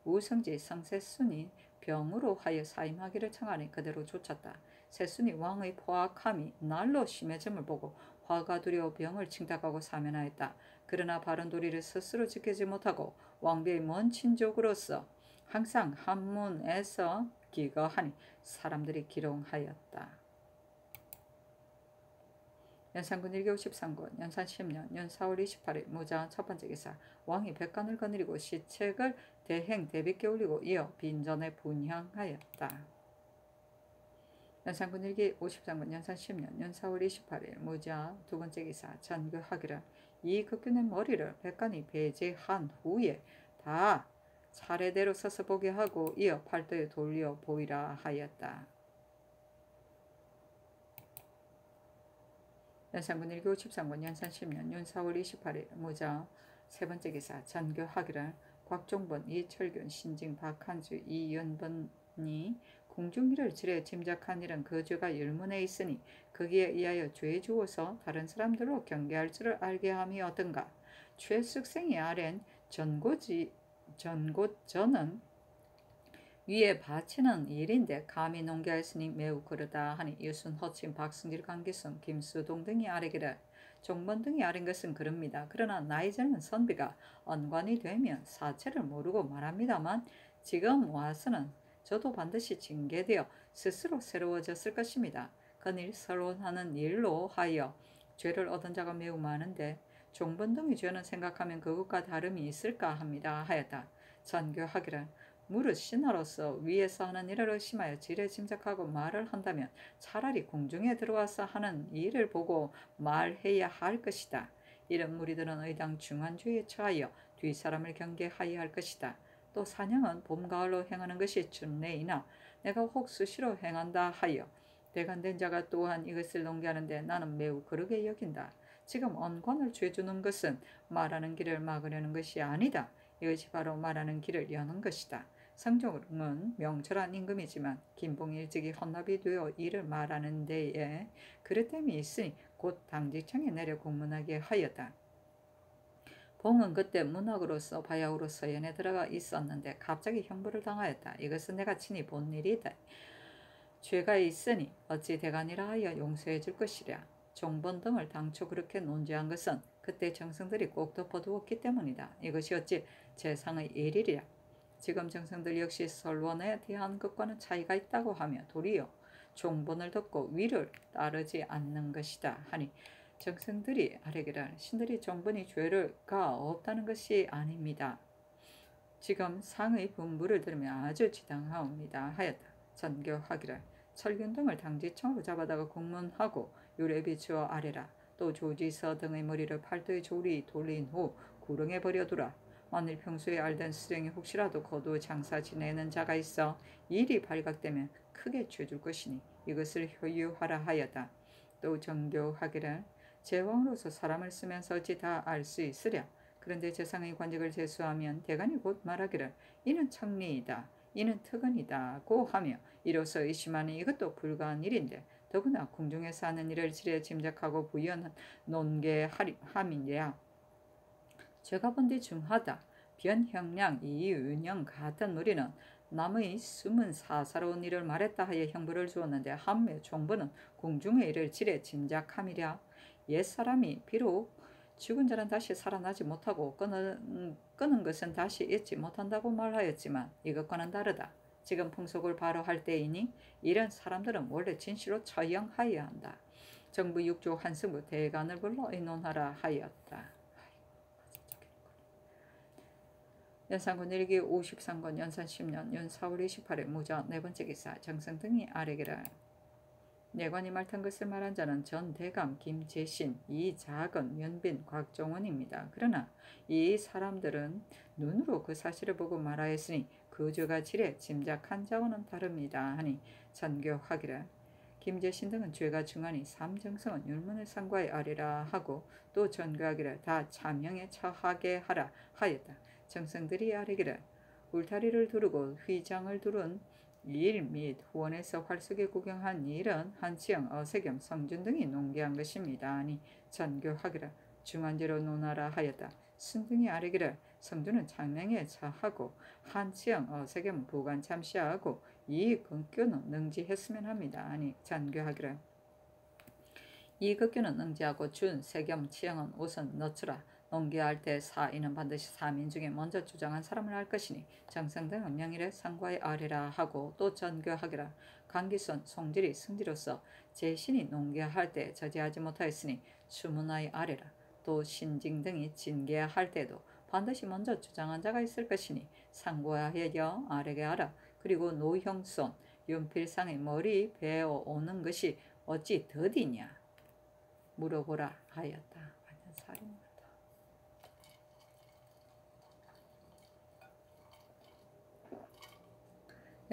우성지 성세순이 병으로 하여 사임하기를 청하니 그대로 쫓았다. 세순이 왕의 포악함이 날로 심해짐을 보고 화가 두려워 병을 칭탁하고 사면하였다. 그러나 바른 도리를 스스로 지키지 못하고 왕비의 먼 친족으로서 항상 한문에서 기거하니 사람들이 기롱하였다. 연산군 1교 13권 연산 10년 연 4월 28일 무자 첫 번째 기사 왕이 백관을 거느리고 시책을 대행 대비께 올리고 이어 빈전에 분향하였다. 연산군 1기 53권 연산 10년 연 4월 28일 무자 두 번째 기사 전교하기를 이 극균의 머리를 백관이 배제한 후에 다 차례대로 서서 보게 하고 이어 팔도에 돌려 보이라 하였다. 연산군 1교 13권 연산 10년 윤 4월 28일 무자 세 번째 기사 전교하기를 곽종번 이철균 신징 박한주 이연번이 공중일을 지레 짐작한 일은 그 죄가 열문에 있으니 거기에 의하여 죄 주어서 다른 사람들로 경계할 줄을 알게 함이 어떤가? 최숙생이 아랜 전고지 전고전은 위에 바치는 일인데 감히 농계하였으니 매우 그러다 하니 유순, 허친, 박승길, 강기순, 김수동 등이 아래기를 종번 등이 아린 것은 그럽니다. 그러나 나이 젊은 선비가 언관이 되면 사체를 모르고 말합니다만 지금 와서는 저도 반드시 징계되어 스스로 새로워졌을 것입니다. 그일 서론하는 일로 하여 죄를 얻은 자가 매우 많은데 종번 등의 죄는 생각하면 그것과 다름이 있을까 합니다. 하였다. 전교하기를 무릇 신하로서 위에서 하는 일을 의심하여 지레 짐작하고 말을 한다면 차라리 공중에 들어와서 하는 일을 보고 말해야 할 것이다. 이런 무리들은 의당 중한주에 처하여 뒷사람을 경계하여야 할 것이다. 또 사냥은 봄, 가을로 행하는 것이 준례이나 내가 혹 수시로 행한다 하여 대간된 자가 또한 이것을 농계하는데 나는 매우 그르게 여긴다. 지금 언권을 죄주는 것은 말하는 길을 막으려는 것이 아니다. 이것이 바로 말하는 길을 여는 것이다. 성종은 명철한 임금이지만 김봉 일찍이 헌납이 되어 이를 말하는 데에 그릇됨이 있으니 곧 당직청에 내려 공문하게 하였다. 봉은 그때 문학으로서 바야흐로서 연에 들어가 있었는데 갑자기 형벌을 당하였다. 이것은 내가 친히 본 일이다. 죄가 있으니 어찌 대간이라 하여 용서해 줄 것이랴. 종번 등을 당초 그렇게 논지한 것은 그때 정성들이 꼭 덮어두었기 때문이다. 이것이 어찌 재상의 일이랴. 지금 정성들 역시 설원에 대한 것과는 차이가 있다고 하며 도리어 종본을 듣고 위를 따르지 않는 것이다 하니 정성들이 아래기를 신들이 종본이 죄를가 없다는 것이 아닙니다. 지금 상의 분부를 들으면 아주 지당하옵니다 하였다. 전교하기를 철균 등을 당지청으로 잡아다가 공문하고 유래 비추어 아래라 또 조지서 등의 머리를 팔도에 조리 돌린 후 구릉에 버려두라 만일 평소에 알던 수령이 혹시라도 거두 장사 지내는 자가 있어 일이 발각되면 크게 죄줄 것이니 이것을 효유하라 하였다. 또 정교하기를 제왕으로서 사람을 쓰면서 어찌 다 알 수 있으랴. 그런데 재상의 관직을 제수하면 대간이 곧 말하기를 이는 청리이다. 이는 특언이다고 하며 이로써 의심하니 이것도 불가한 일인데 더구나 궁중에서 하는 일을 지레 짐작하고 부연 논계함이냐 제가 본뒤 중하다. 변형량 이윤영 같은 무리는 남의 숨은 사사로운 일을 말했다 하여 형벌을 주었는데 한매 종부는 공중의 일을 지레 짐작함이랴. 옛사람이 비록 죽은 자는 다시 살아나지 못하고 끊은, 끊은 것은 다시 잊지 못한다고 말하였지만 이것과는 다르다. 지금 풍속을 바로 할 때이니 이런 사람들은 원래 진실로 처형하여야 한다. 정부 6조 한승부 대간을 불러 의논하라 하였다. 연산군 1기 53권 연산 10년 연 4월 28일 무자 네 번째 기사 정성 등이 아래기를 내관이 말탄 것을 말한 자는 전 대감 김재신 이 작은 연빈 곽종원입니다. 그러나 이 사람들은 눈으로 그 사실을 보고 말하였으니 그 죄가 지레 짐작한 자와는 다릅니다. 하니 전교하기를 김재신 등은 죄가 중하니 삼정성은 율문의 상과에 아리라 하고 또 전교하기를 다 자명에 처하게 하라 하였다. 정성들이 아뢰기를 울타리를 두르고 휘장을 두른 일 및 후원에서 활쏘게 구경한 일은 한치영, 어세겸, 성준 등이 농계한 것입니다. 아니 전교하기를 중한제로 논하라 하였다. 순등이 아뢰기를 성준은 장명에 처하고 한치영, 어세겸 부관 참시하고 이 근교는 능지했으면 합니다. 아니 전교하기를 이극규는 응지하고 준, 세겸, 치영은 우선 넣으라. 농기할 때 사인은 반드시 사민 중에 먼저 주장한 사람을 할 것이니 정상등은 명일에 상과의 아래라 하고 또 전교하기라. 강기손, 송질이 승지로서 제 신이 농기할 때 저지하지 못하였으니 추문하의 아래라. 또 신징 등이 진계할 때도 반드시 먼저 주장한 자가 있을 것이니 상고하여 아래게 하라. 그리고 노형손, 윤필상의 머리 베어 오는 것이 어찌 더디냐 물어보라 하였다. 완전 살인마다.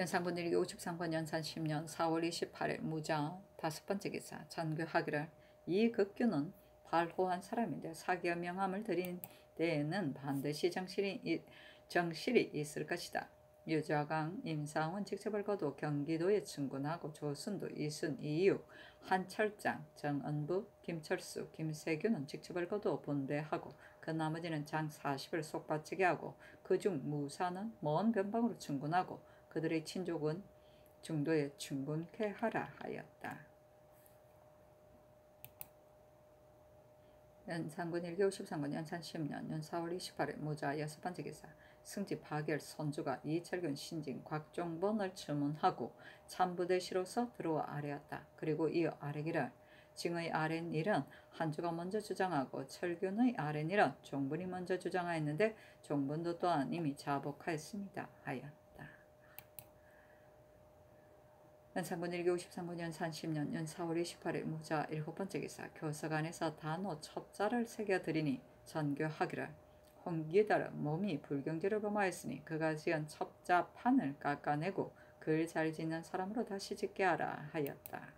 연산군 일기 53번 연산 10년 4월 28일 무자 다섯 번째 기사 전교하기를 이 극규는 발호한 사람인데 사기와 명함을 드린 때에는 반드시 정실이, 정실이 있을 것이다. 유자강, 임상훈 직접을 거두 경기도에 충군하고 조순도, 이순, 이육, 한철장, 정은부, 김철수, 김세규는 직접을 거두 본대하고 그 나머지는 장 40을 속바치게 하고 그중 무사는 먼 변방으로 충군하고 그들의 친족은 중도에 충군케 하라 하였다. 연산군 1개 53군 연산 10년 연 4월 28일 모자 여섯 번째 기사 승지 파결 선주가 이철균 신진 곽종번을 주문하고 참부대시로서 들어와 아뢰었다. 그리고 이어 아뢰기를 증의 아랫일은 한주가 먼저 주장하고 철균의 아랫일은 종분이 먼저 주장하였는데 종분도 또한 이미 자복하였습니다. 하였다. 연산군 1기 53군 연산 10년 연 4월 28일 무자 일곱 번째 기사 교서관에서 단호 첩자를 새겨드리니 전교하기를 홍기다라 몸이 불경제를 범하였으니 그가 지은 첩자 판을 깎아내고 글잘 짓는 사람으로 다시 짓게 하라 하였다.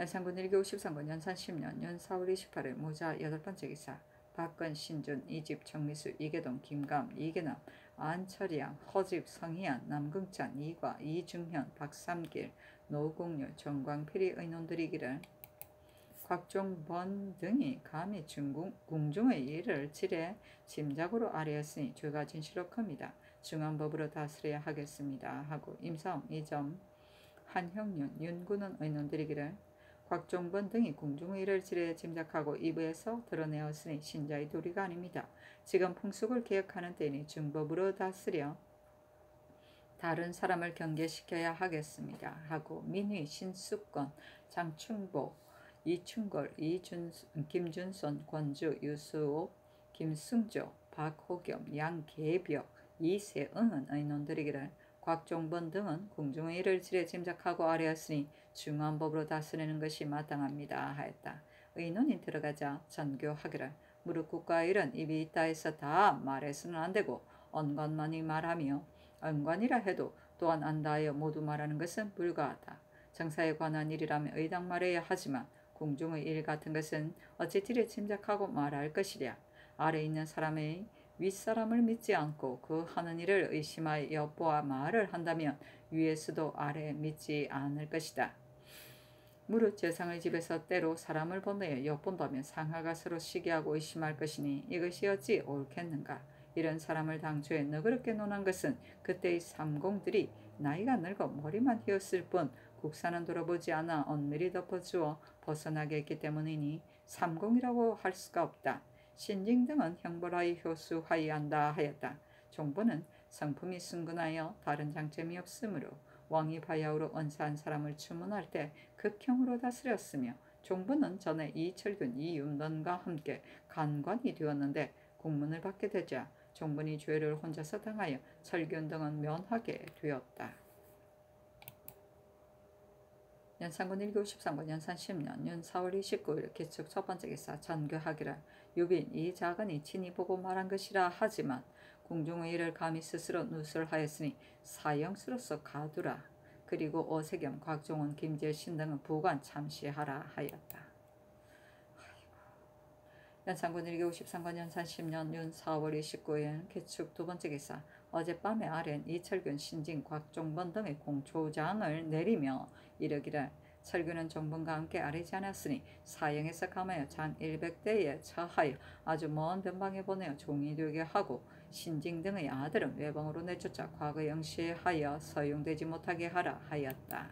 연산군 1기 53군 연산 10년 연 4월 28일 모자 여덟 번째 기사 박근, 신준, 이집, 정미수, 이계동, 김감, 이계남, 안철양, 허집, 성희안, 남궁찬, 이과, 이중현, 박삼길, 노공유, 정광필이 의논들이기를 곽종번 등이 감히 중궁, 궁중의 일을 지레 짐작으로 아뢰었으니 죄가 진실로 큽니다. 중한법으로 다스려야 하겠습니다. 하고 임성, 이점, 한형윤, 윤구는 의논드리기를 곽종번 등이 일을 지레 짐작하고 이부에서 드러내었으니 신자의 도리가 아닙니다. 지금 풍속을 개혁하는 때니 중법으로 다스려 다른 사람을 경계시켜야 하겠습니다. 하고 민휘, 신수권, 장충복, 이충걸, 이준, 김준선, 권주, 유수옥, 김승조, 박호겸, 양계벽, 이세응은 의논들이기를 곽종번 등은 일을 지레 짐작하고 아뢰었으니 중한법으로 다스리는 것이 마땅합니다. 하였다. 의논이 들어가자 전교하기를 무릎 꿇과 일은 입이 있다 해서 다 말해서는 안 되고 언관만이 말하며 언관이라 해도 또한 안다 하여 모두 말하는 것은 불가하다. 정사에 관한 일이라면 의당 말해야 하지만 공중의 일 같은 것은 어찌 뒤에 짐작하고 말할 것이랴. 아래 있는 사람의 윗사람을 믿지 않고 그 하는 일을 의심하여 엿보아 말을 한다면 위에서도 아래 믿지 않을 것이다. 무릇 재상의 집에서 때로 사람을 보내어 엿본다면 상하가 서로 시기하고 의심할 것이니 이것이 어찌 옳겠는가. 이런 사람을 당초에 너그럽게 논한 것은 그때의 삼공들이 나이가 늙어 머리만 휘었을 뿐 국사는 돌아보지 않아 언밀히 덮어주어 벗어나게 했기 때문이니 삼공이라고 할 수가 없다. 신징 등은 형벌하여 효수하여한다 하였다. 종부는 성품이 순근하여 다른 장점이 없으므로 왕이 바야흐로 언사한 사람을 추문할 때 극형으로 다스렸으며 종부는 전에 이철균, 이윤던과 함께 간관이 되었는데 공문을 받게 되자 종분이 죄를 혼자서 당하여 철균 등은 면하게 되었다. 연산군 1교 13군 연산 10년 윤 4월 29일 개축 첫 번째 기사 전교하기를 유빈 이 작은이 친히 보고 말한 것이라 하지만 궁중의 일을 감히 스스로 누설하였으니 사형수로서 가두라. 그리고 어세겸, 곽종원, 김재신 등은 부관 참시하라 하였다. 연산군 1교 53관 연산 10년 윤 4월 29일 개축 두 번째 기사 어젯밤에 아랜 이철균, 신진, 곽종번 등의 공초장을 내리며 이르기를 철규는 정분과 함께 아뢰지 않았으니 사형에서 감하여 장 100대에 처하여 아주 먼 변방에 보내어 종이 되게 하고 신징 등의 아들은 외방으로 내쫓아 과거 영시하여 서용되지 못하게 하라 하였다.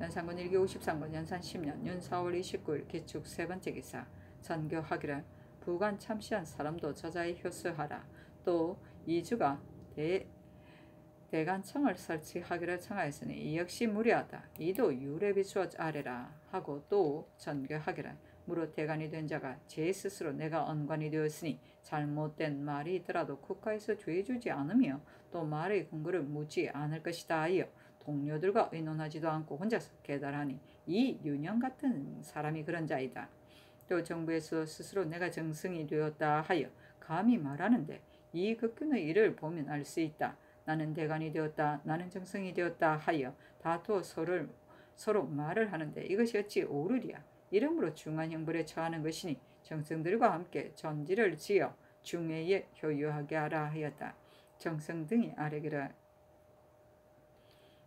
연산군 1기 53권 연산 10년 윤 4월 29일 기축 세 번째 기사 전교하기를 부관 참시한 사람도 저자에 효수하라. 또 이주가 대, 대관청을 설치하기를 청하였으니 이 역시 무리하다. 이도 유례 비추어 아래라 하고 또 전교하기를 무릇 대관이 된 자가 제 스스로 내가 언관이 되었으니 잘못된 말이 있더라도 국가에서 죄 주지 않으며 또 말의 근거를 묻지 않을 것이다 하여 동료들과 의논하지도 않고 혼자서 깨달하니 이 유년 같은 사람이 그런 자이다. 또 정부에서 스스로 내가 정승이 되었다 하여 감히 말하는데 이 극균의 일을 보면 알 수 있다. 나는 대관이 되었다. 나는 정승이 되었다 하여 다투어 서로를, 서로 말을 하는데 이것이 어찌 옳으랴. 이름으로 중한 형벌에 처하는 것이니 정승들과 함께 전지를 지어 중회에 효유하게 하라 하였다. 정승 등이 아래기를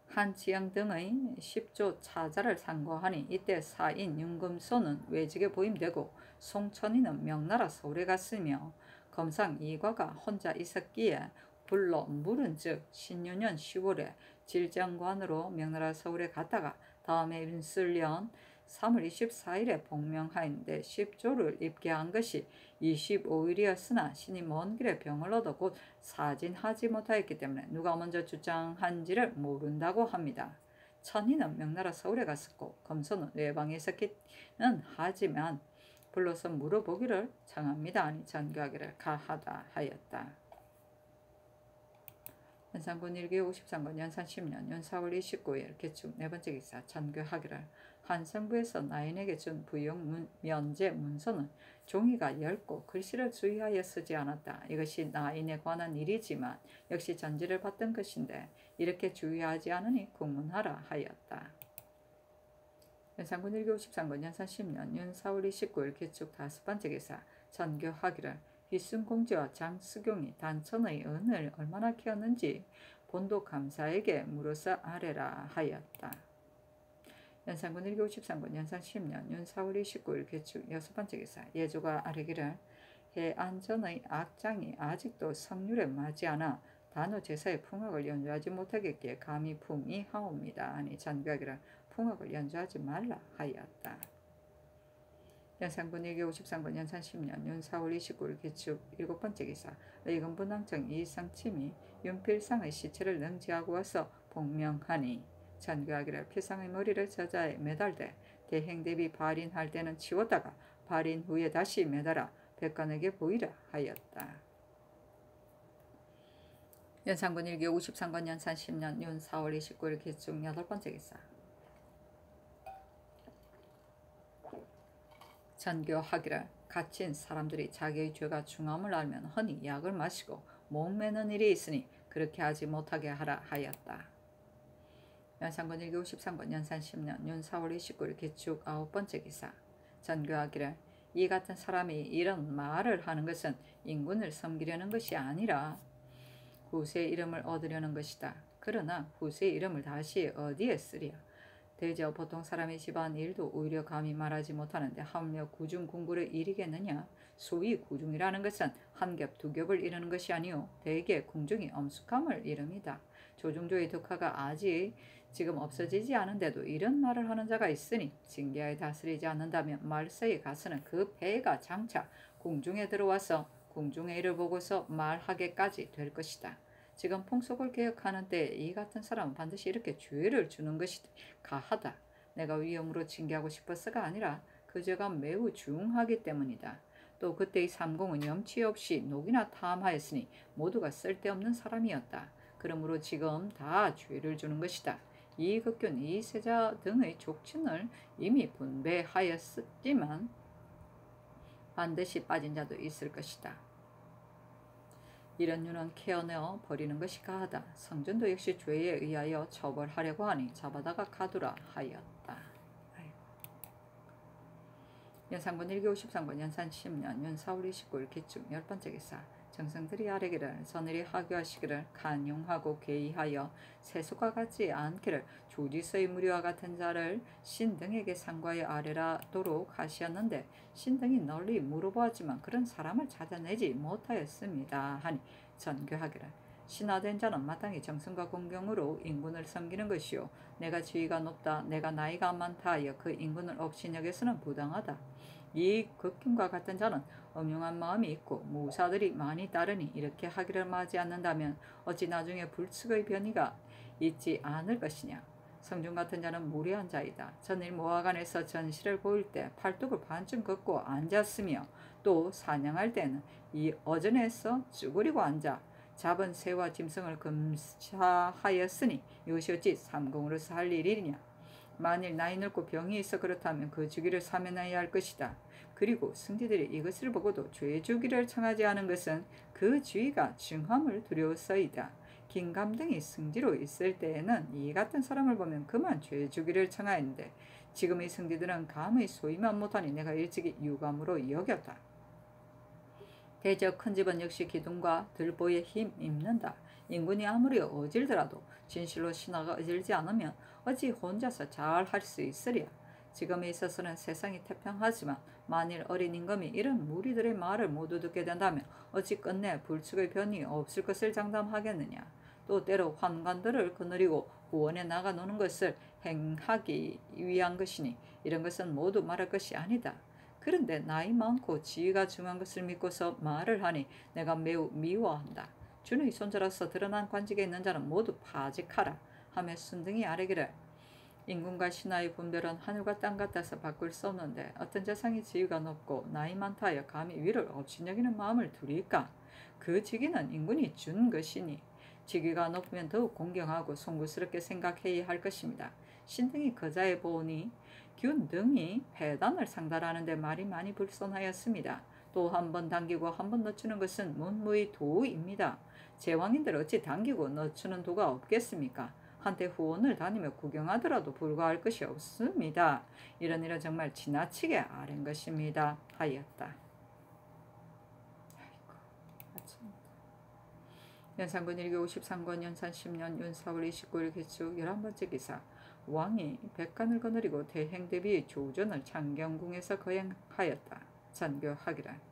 한지영 등의 10조 차자를 상고하니 이때 사인 윤금소는 외직에 보임되고 송천이는 명나라 서울에 갔으며 검상 이과가 혼자 있었기에 불러 물은 즉 신유년 10월에 질정관으로 명나라 서울에 갔다가 다음에 윤술년 3월 24일에 복명하였는데 10조를 입게 한 것이 25일이었으나 신이 먼 길에 병을 얻어 곧 사진하지 못하였기 때문에 누가 먼저 주장한지를 모른다고 합니다. 천희는 명나라 서울에 갔었고 검소는 외방에 있었기는 하지만 불러서 물어보기를 청합니다. 아니 전교하기를 가하다 하였다. 연산군 1기 53권 연산 10년 연 4월 29일 개축 네 번째 기사 전교하기를 한성부에서 나인에게 준 부용 문, 면제 문서는 종이가 얇고 글씨를 주의하여 쓰지 않았다. 이것이 나인에 관한 일이지만 역시 전지를 받던 것인데 이렇게 주의하지 않으니 국문하라 하였다. 연산군 1교 53권 연산 10년 윤 4월 29일 개축 다섯 번째 기사 전교하기를 휘순공주와 장수경이 단천의 은을 얼마나 키웠는지 본도 감사에게 물어서 아래라 하였다. 연산군 1교 53권 연산 10년 윤 4월 29일 개축 여섯 번째 기사 예조가 아뢰기를 해안전의 악장이 아직도 성률에 맞지 않아 단호 제사의 풍악을 연주하지 못하겠기에 감히 풍이 하옵니다. 아니 전교하기를 풍악을 연주하지 말라 하였다. 연산군 1교 53권 연산 10년 윤 4월 29일 개축 일곱 번째 기사 의금분왕청 이상 침이 윤필상의 시체를 능지하고 와서 복명하니 전교하기를 필상의 머리를 저자에 매달되 대행 대비 발인할 때는 치웠다가 발인 후에 다시 매달아 백관에게 보이라 하였다. 연산군 1기 53권 연산 10년 윤 4월 29일 개중 여덟 번째 기사 전교하기를 갇힌 사람들이 자기의 죄가 중함을 알면 흔히 약을 마시고 목매는 일이 있으니 그렇게 하지 못하게 하라 하였다. 연산군 1기 53권 연산 10년 윤 4월 29일 개축 아홉 번째 기사 전교하기를 이 같은 사람이 이런 말을 하는 것은 인군을 섬기려는 것이 아니라 후세의 이름을 얻으려는 것이다. 그러나 후세의 이름을 다시 어디에 쓰랴? 대저 보통 사람의 집안 일도 오히려 감히 말하지 못하는데 하물며 구중 궁굴을 이르겠느냐? 소위 구중이라는 것은 한 겹, 두 겹을 이루는 것이 아니오 대개 궁중이 엄숙함을 이릅니다. 조중조의 덕화가 아직 지금 없어지지 않은데도 이런 말을 하는 자가 있으니 징계하에 다스리지 않는다면 말세에 가서는 그 배가 장차 궁중에 들어와서 궁중의 일을 보고서 말하게까지 될 것이다. 지금 풍속을 개혁하는 때 이 같은 사람은 반드시 이렇게 죄를 주는 것이 가하다. 내가 위험으로 징계하고 싶어서가 아니라 그 죄가 매우 중하기 때문이다. 또 그때의 삼공은 염치 없이 녹이나 탐하였으니 모두가 쓸데없는 사람이었다. 그러므로 지금 다 죄를 주는 것이다. 이극균, 이세자 등의 족친을 이미 분배하였지만 반드시 빠진 자도 있을 것이다. 이런 유는 케어내어 버리는 것이 가하다. 성전도 역시 죄에 의하여 처벌하려고 하니 잡아다가 가두라 하였다. 연산군 1기 53권 연산 10년 윤 4월 29일 기축 열 번째 기사 정성들이 아래기를 서늘히 하교하시기를 간용하고 계의하여 세속과 같지 않기를 조지서의 무리와 같은 자를 신등에게 상과에 아래라도록 하시었는데 신등이 널리 물어보았지만 그런 사람을 찾아내지 못하였습니다. 하니 전교하기를 신하된 자는 마땅히 정성과 공경으로 인군을 섬기는 것이요 내가 지위가 높다 내가 나이가 많다 하여 그 인군을 여겨서는 부당하다. 이 극kim과 같은 자는 엄용한 마음이 있고 무사들이 많이 따르니 이렇게 하기를 마지 않는다면 어찌 나중에 불측의 변이가 있지 않을 것이냐. 성중 같은 자는 무례한 자이다. 전일 모화관에서 전시를 보일 때 팔뚝을 반쯤 걷고 앉았으며 또 사냥할 때는 이 어전에서 쭈그리고 앉아 잡은 새와 짐승을 금사하였으니 이것이 어찌 삼공으로서 할 일이냐. 만일 나이 늙고 병이 있어 그렇다면 그 주기를 사면해야 할 것이다. 그리고 승지들이 이것을 보고도 죄의 주기를 청하지 않은 것은 그 주의가 증함을 두려워서이다. 긴감등이 승지로 있을 때에는 이 같은 사람을 보면 그만 죄의 주기를 청하였는데 지금의 승지들은 감의 소임만 못하니 내가 일찍이 유감으로 여겼다. 대저 큰 집은 역시 기둥과 들보에 힘 입는다. 인군이 아무리 어질더라도 진실로 신하가 어질지 않으면 어찌 혼자서 잘 할 수 있으랴. 지금에 있어서는 세상이 태평하지만 만일 어린 임금이 이런 무리들의 말을 모두 듣게 된다면 어찌 끝내 불축의 변이 없을 것을 장담하겠느냐. 또 때로 환관들을 거느리고 후원에 나가 노는 것을 행하기 위한 것이니 이런 것은 모두 말할 것이 아니다. 그런데 나이 많고 지위가 중한 것을 믿고서 말을 하니 내가 매우 미워한다. 주의 손자로서 드러난 관직에 있는 자는 모두 파직하라. 하며 순등이 아래기를 인군과 신하의 분별은 하늘과 땅 같아서 바꿀 수 없는데 어떤 자상이 지위가 높고 나이 많다 하여 감히 위를 업신여기는 마음을 두릴까? 그 직위는 인군이 준 것이니 직위가 높으면 더욱 공경하고 송구스럽게 생각해야 할 것입니다. 신등이 거자에 보니 균 등이 배단을 상달하는데 말이 많이 불손하였습니다. 또 한 번 당기고 한 번 넣주는 것은 문무의 도입니다. 제왕인들 어찌 당기고 넣주는 도가 없겠습니까? 한때 후원을 다니며 구경하더라도 불과할 것이 없습니다. 이런 일은 정말 지나치게 아랜 것입니다. 하였다. 연산군 1교 53권 연산 10년 윤사월 29일 개축 11번째 기사 왕이 백간을 거느리고 대행 대비 조전을 창경궁에서 거행하였다. 전교하기라.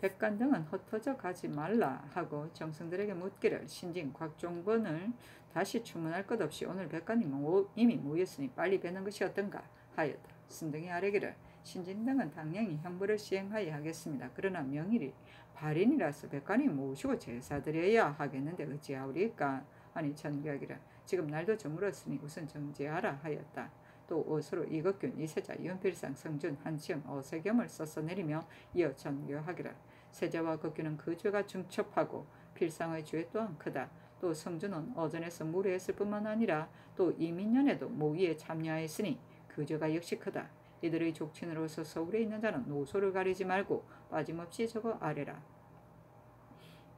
백간 등은 흩어져 가지 말라 하고 정승들에게 묻기를 신진 곽종본을 다시 주문할 것 없이 오늘 모, 이미 모였으니 빨리 뵈는 것이 어떤가 하였다. 순등이 아래기를 신진 등은 당연히 형벌을 시행하여 하겠습니다. 그러나 명일이 발인이라서 백간이 모시고 제사드려야 하겠는데 어찌하오리까 하니 전교하기를 지금 날도 저물었으니 우선 정지하라 하였다. 또 어서로 이것균 이세자 윤필상 성준 한치영 어세겸을 써서 내리며 이어 전교하기라. 세자와 극규는 그 죄가 중첩하고 필상의 죄 또한 크다. 또 성준은 어전에서 무례했을 뿐만 아니라 또 이민년에도 모의에 참여하였으니 그 죄가 역시 크다. 이들의 족친으로서 서울에 있는 자는 노소를 가리지 말고 빠짐없이 적어 아래라.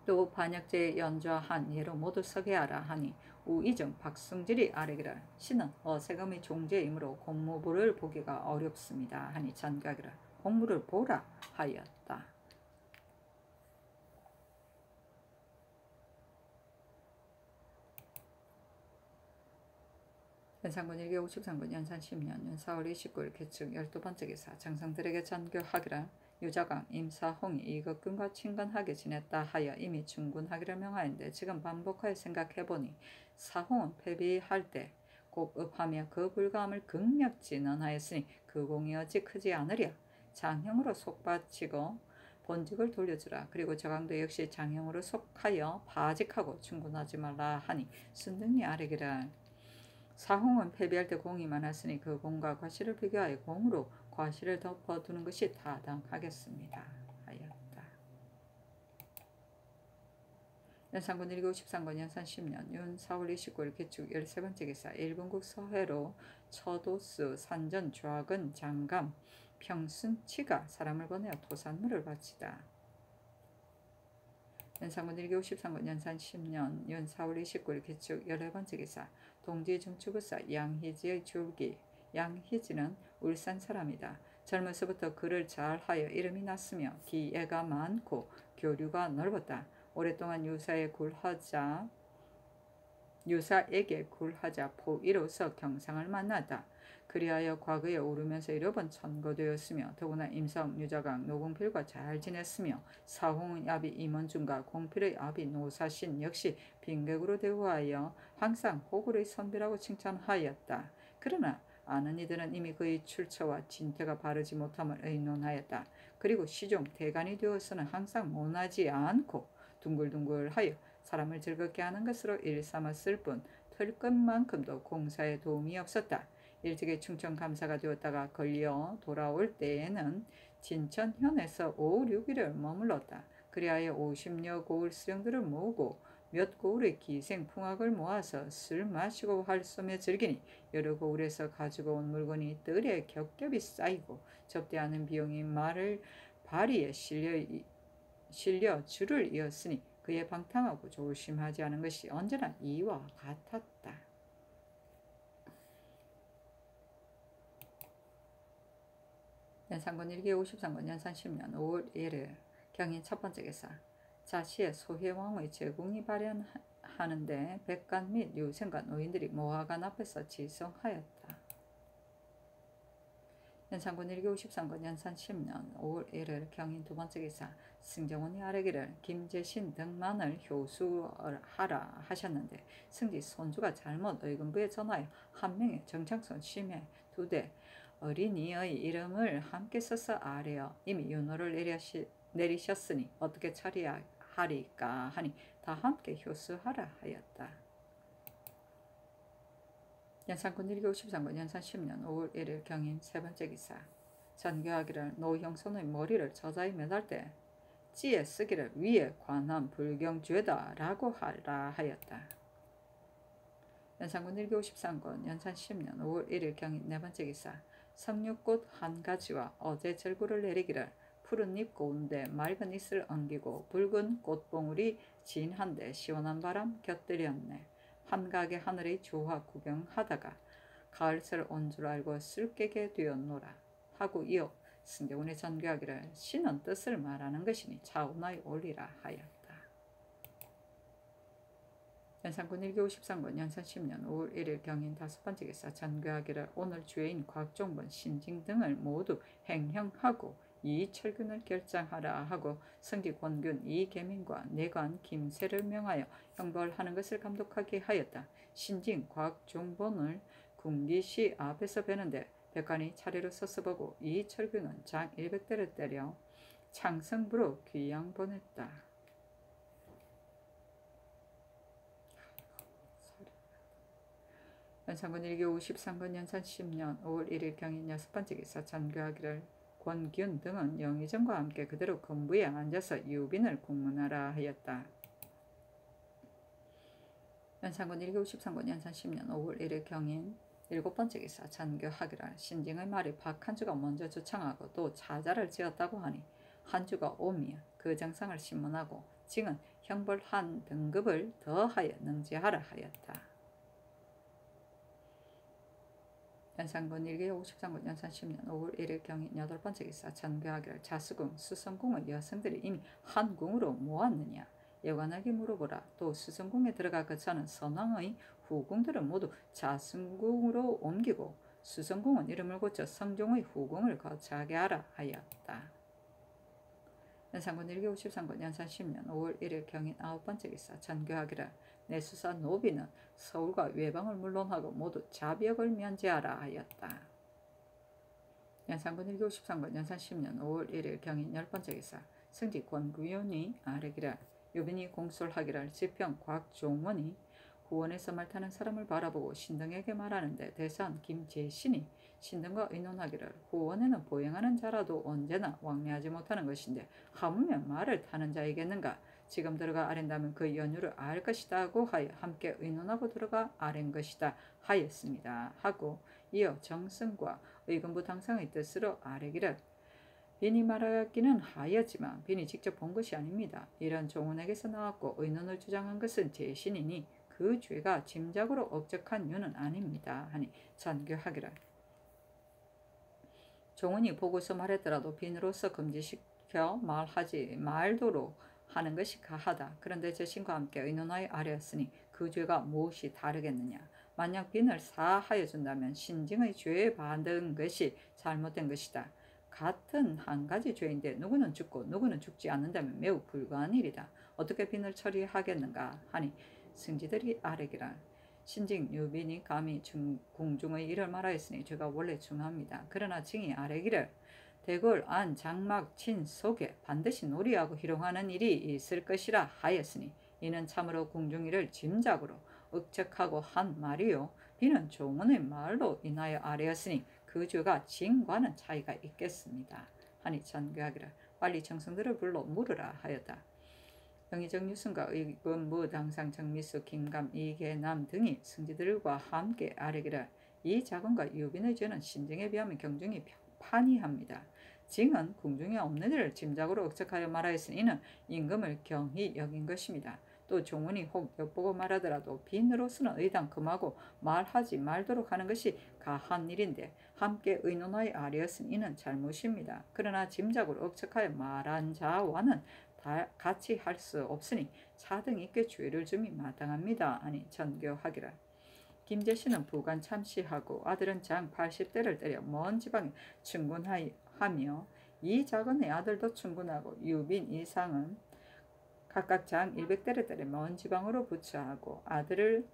또 반역죄에 연좌한 예로 모두 서게 하라 하니 우이정 박승질이 아래기라 신은 어세금의 종제이므로 공무부를 보기가 어렵습니다 하니 전각이라 공무를 보라 하였다. 연산군 1개 53군 연산 10년 연사월 29일 개축 12번째 기사 장성들에게 전교하기라 유자강, 임사홍이 이것금과 친근하게 지냈다 하여 이미 충분하기를 명하였는데 지금 반복하여 생각해보니 사홍은 패비할 때 곱업하며 그 불감을 극력 진언하였으니 그 공이 어찌 크지 않으랴. 장형으로 속바치고 본직을 돌려주라. 그리고 저강도 역시 장형으로 속하여 파직하고 충분하지 말라 하니 순등이 아래기라. 사홍은 패비할 때 공이 많았으니 그 공과 과실을 비교하여 공으로 과실을 덮어두는 것이 타당하겠습니다. 하였다. 연산군 1교 13권 연산 10년 윤 4월 29일 개축 13번째 기사 일본국 서해로 처도스 산전 좌근 장감 평순치가 사람을 보내어 토산물을 바치다. 연산군 1교 13권 연산 10년 윤 4월 29일 개축 14번째 기사 동지 중추부사 양희지의 줄기 양희지는 울산 사람이다. 젊어서부터 글을 잘하여 이름이 났으며 기애가 많고 교류가 넓었다. 오랫동안 유사에 굴하자 유사에게 굴하자 포이로서 경상을 만났다. 그리하여 과거에 오르면서 여러 번 천거되었으며 더구나 임사옥, 유자강, 노공필과 잘 지냈으며 사홍의 아비 임원중과 공필의 아비 노사신 역시 빈객으로 대우하여 항상 호구의 선비라고 칭찬하였다. 그러나 아는 이들은 이미 그의 출처와 진퇴가 바르지 못함을 의논하였다. 그리고 시종 대간이 되어서는 항상 모나지 않고 둥글둥글하여 사람을 즐겁게 하는 것으로 일삼았을 뿐 털끝만큼도 공사에 도움이 없었다. 일찍이 충청 감사가 되었다가 걸려 돌아올 때에는 진천현에서 5, 6일을 머물렀다. 그리하여 50여 고을 수령들을 모으고 몇 고을의 기생 풍악을 모아서 술 마시고 활쏘며 즐기니 여러 고을에서 가지고 온 물건이 뜰에 겹겹이 쌓이고 접대하는 비용이 말을 바리에 실려, 실려 줄을 이었으니 그의 방탕하고 조심하지 않은 것이 언제나 이와 같았다. 연산군 1기 53권 연산 10년 5월 1일 경인 첫 번째 기사 자시의 소혜왕의 제공이 발현하는데 백간 및 유생관 노인들이 모화관 앞에서 지성하였다. 연산군 1기 53권 연산 10년 5월 1일 경인 두 번째 기사 승정원이 아뢰기를 김재신 등만을 효수하라 하셨는데 승지 손주가 잘못 의금부에 전하여 한 명의 정창선 심해 두대 어린이의 이름을 함께 써서 아뢰어 이미 윤호를 내리셨으니 어떻게 처리하 하리까 하니 다 함께 효수하라 하였다. 연산군 1기 53권 연산 10년 5월 1일 경인 세 번째 기사 전교하기를 노형선의 머리를 저자에 매달 때 찌에 쓰기를 위에 관한 불경죄다 라고 하라 하였다. 연산군 1기 53권 연산 10년 5월 1일 경인 네 번째 기사 석류꽃 한 가지와 어제 절구를 내리기를 푸른 잎 고운데 맑은 잎을 엉기고 붉은 꽃봉우리 진한데 시원한 바람 곁들였네. 한가게 하늘의 조화 구경하다가 가을설 온줄 알고 쓸개게 되었노라. 하고 이어 승대원의 전교하기를 신은 뜻을 말하는 것이니 차오나이 올리라 하였다. 연산군 1기 53권 연산 10년 5월 1일 경인 다섯 번째 기사 전교하기를 오늘 주인 곽종본 신징 등을 모두 행형하고 이철균을 결장하라 하고 성기 권균 이계민과 내관 김세를 명하여 형벌하는 것을 감독하게 하였다. 신진 곽종본을 군기시 앞에서 뵈는데 백관이 차례로 서서 보고 이철균은 장 100대를 때려 창성부로 귀양 보냈다. 연산군 1기 53권 연산 10년 5월 1일 경인 여섯 번째 기사 전교하기를 권기훈 등은 영의정과 함께 그대로 건부에 앉아서 유빈을 공문하라 하였다. 연산군 1기 53권 연산 10년 5월 1일 경인 일곱 번째 기사 전교하기라 신징의 말이 박한주가 먼저 주창하고 또 자자를 지었다고 하니 한주가 오미어 그 정상을 신문하고 징은 형벌 한 등급을 더하여 능지하라 하였다. 연산군 1기 53군 연산 10년 5월 1일 경인 여덟 번째 기사 전교하기를 자수궁, 수성궁의 여성들이 이미 한 궁으로 모았느냐 여관에게 물어보라. 또 수성궁에 들어가 거처는 선왕의 후궁들은 모두 자승궁으로 옮기고 수성궁은 이름을 고쳐 성종의 후궁을 거처하게 하라 하였다. 연산군 1기 53군 연산 10년 5월 1일 경인 아홉 번째 기사 전교하기를 내수사 노비는 서울과 외방을 물론하고 모두 자비역을 면제하라 하였다. 연산군 1기 53권 연산 10년 5월 1일 경인 열번째 기사 승지 권구연이 아래기를 유빈이 공솔하기를 지평 곽종원이 후원에서 말 타는 사람을 바라보고 신등에게 말하는데 대산 김재신이 신등과 의논하기를 후원에는 보행하는 자라도 언제나 왕래하지 못하는 것인데 하물며 말을 타는 자이겠는가 지금 들어가 아랜다면 그 연유를 알 것이다고 하여 함께 의논하고 들어가 아랜 것이다 하였습니다. 하고 이어 정승과 의금부 당상의 뜻으로 아뢰기를 빈이 말하기는 하였지만 빈이 직접 본 것이 아닙니다. 이런 종훈에게서 나왔고 의논을 주장한 것은 제신이니 그 죄가 짐작으로 업적한 유는 아닙니다. 하니 전교하기를 종훈이 보고서 말했더라도 빈으로서 금지시켜 말하지 말도록 하는 것이 가하다. 그런데 제 신과 함께 의논하여 아뢰었으니 그 죄가 무엇이 다르겠느냐. 만약 빈을 사하여 준다면 신징의 죄에 받은 것이 잘못된 것이다. 같은 한 가지 죄인데 누구는 죽고 누구는 죽지 않는다면 매우 불가한 일이다. 어떻게 빈을 처리하겠는가 하니 승지들이 아래기라. 신징 유빈이 감히 중, 공중의 일을 말하였으니 죄가 원래 중합니다. 그러나 증이 아래기를 대궐 안 장막 친 속에 반드시 놀이하고 희롱하는 일이 있을 것이라 하였으니 이는 참으로 궁중이를 짐작으로 억척하고 한 말이요 비는 조문의 말로 인하여 아래였으니 그 죄가 징과는 차이가 있겠습니다. 하니 전교하기를 빨리 정성들을 불러 물으라 하였다. 영의정 유승과 의금부 당상 정미수 김감 이계남 등이 승지들과 함께 아뢰기를 이 자금과 유빈의 죄는 신증에 비하면 경중이 판이합니다. 징은 궁중에 없는 일을 짐작으로 억척하여 말하였으니 이는 임금을 경히 여긴 것입니다. 또 종훈이 혹 엿보고 말하더라도 빈으로서는 의당 금하고 말하지 말도록 하는 것이 가한 일인데 함께 의논하여 아뢰었으니 이는 잘못입니다. 그러나 짐작으로 억척하여 말한 자와는 다 같이 할 수 없으니 차등 있게 죄를 줌이 마땅합니다. 아니 전교하기라. 김제 씨는 부관 참시하고 아들은 장 80대를 때려 먼 지방에 충군하 며 이 작은 애 아들도 충군하고 유빈 이상은 각각 장 100대를 때려 먼 지방으로 부처하고 아들을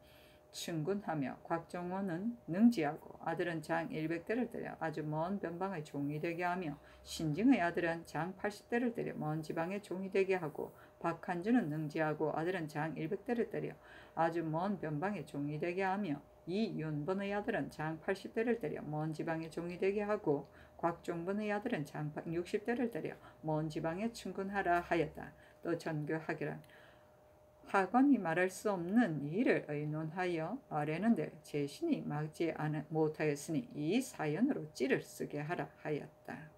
충군하며 곽정원은 능지하고 아들은 장 100대를 때려 아주 먼 변방의 종이 되게 하며 신증의 아들은 장 80대를 때려 먼 지방의 종이 되게 하고 박한주는 능지하고 아들은 장 100대를 때려 아주 먼 변방의 종이 되게 하며 이 윤번의 아들은 장 80대를 때려 먼 지방의 종이 되게 하고 곽종번의 아들은 장 60대를 때려 먼 지방에 충군하라 하였다. 또 전교하기란 하관이 말할 수 없는 일을 의논하여 아래는데 제신이 막지 못하였으니 이 사연으로 찌를 쓰게 하라 하였다.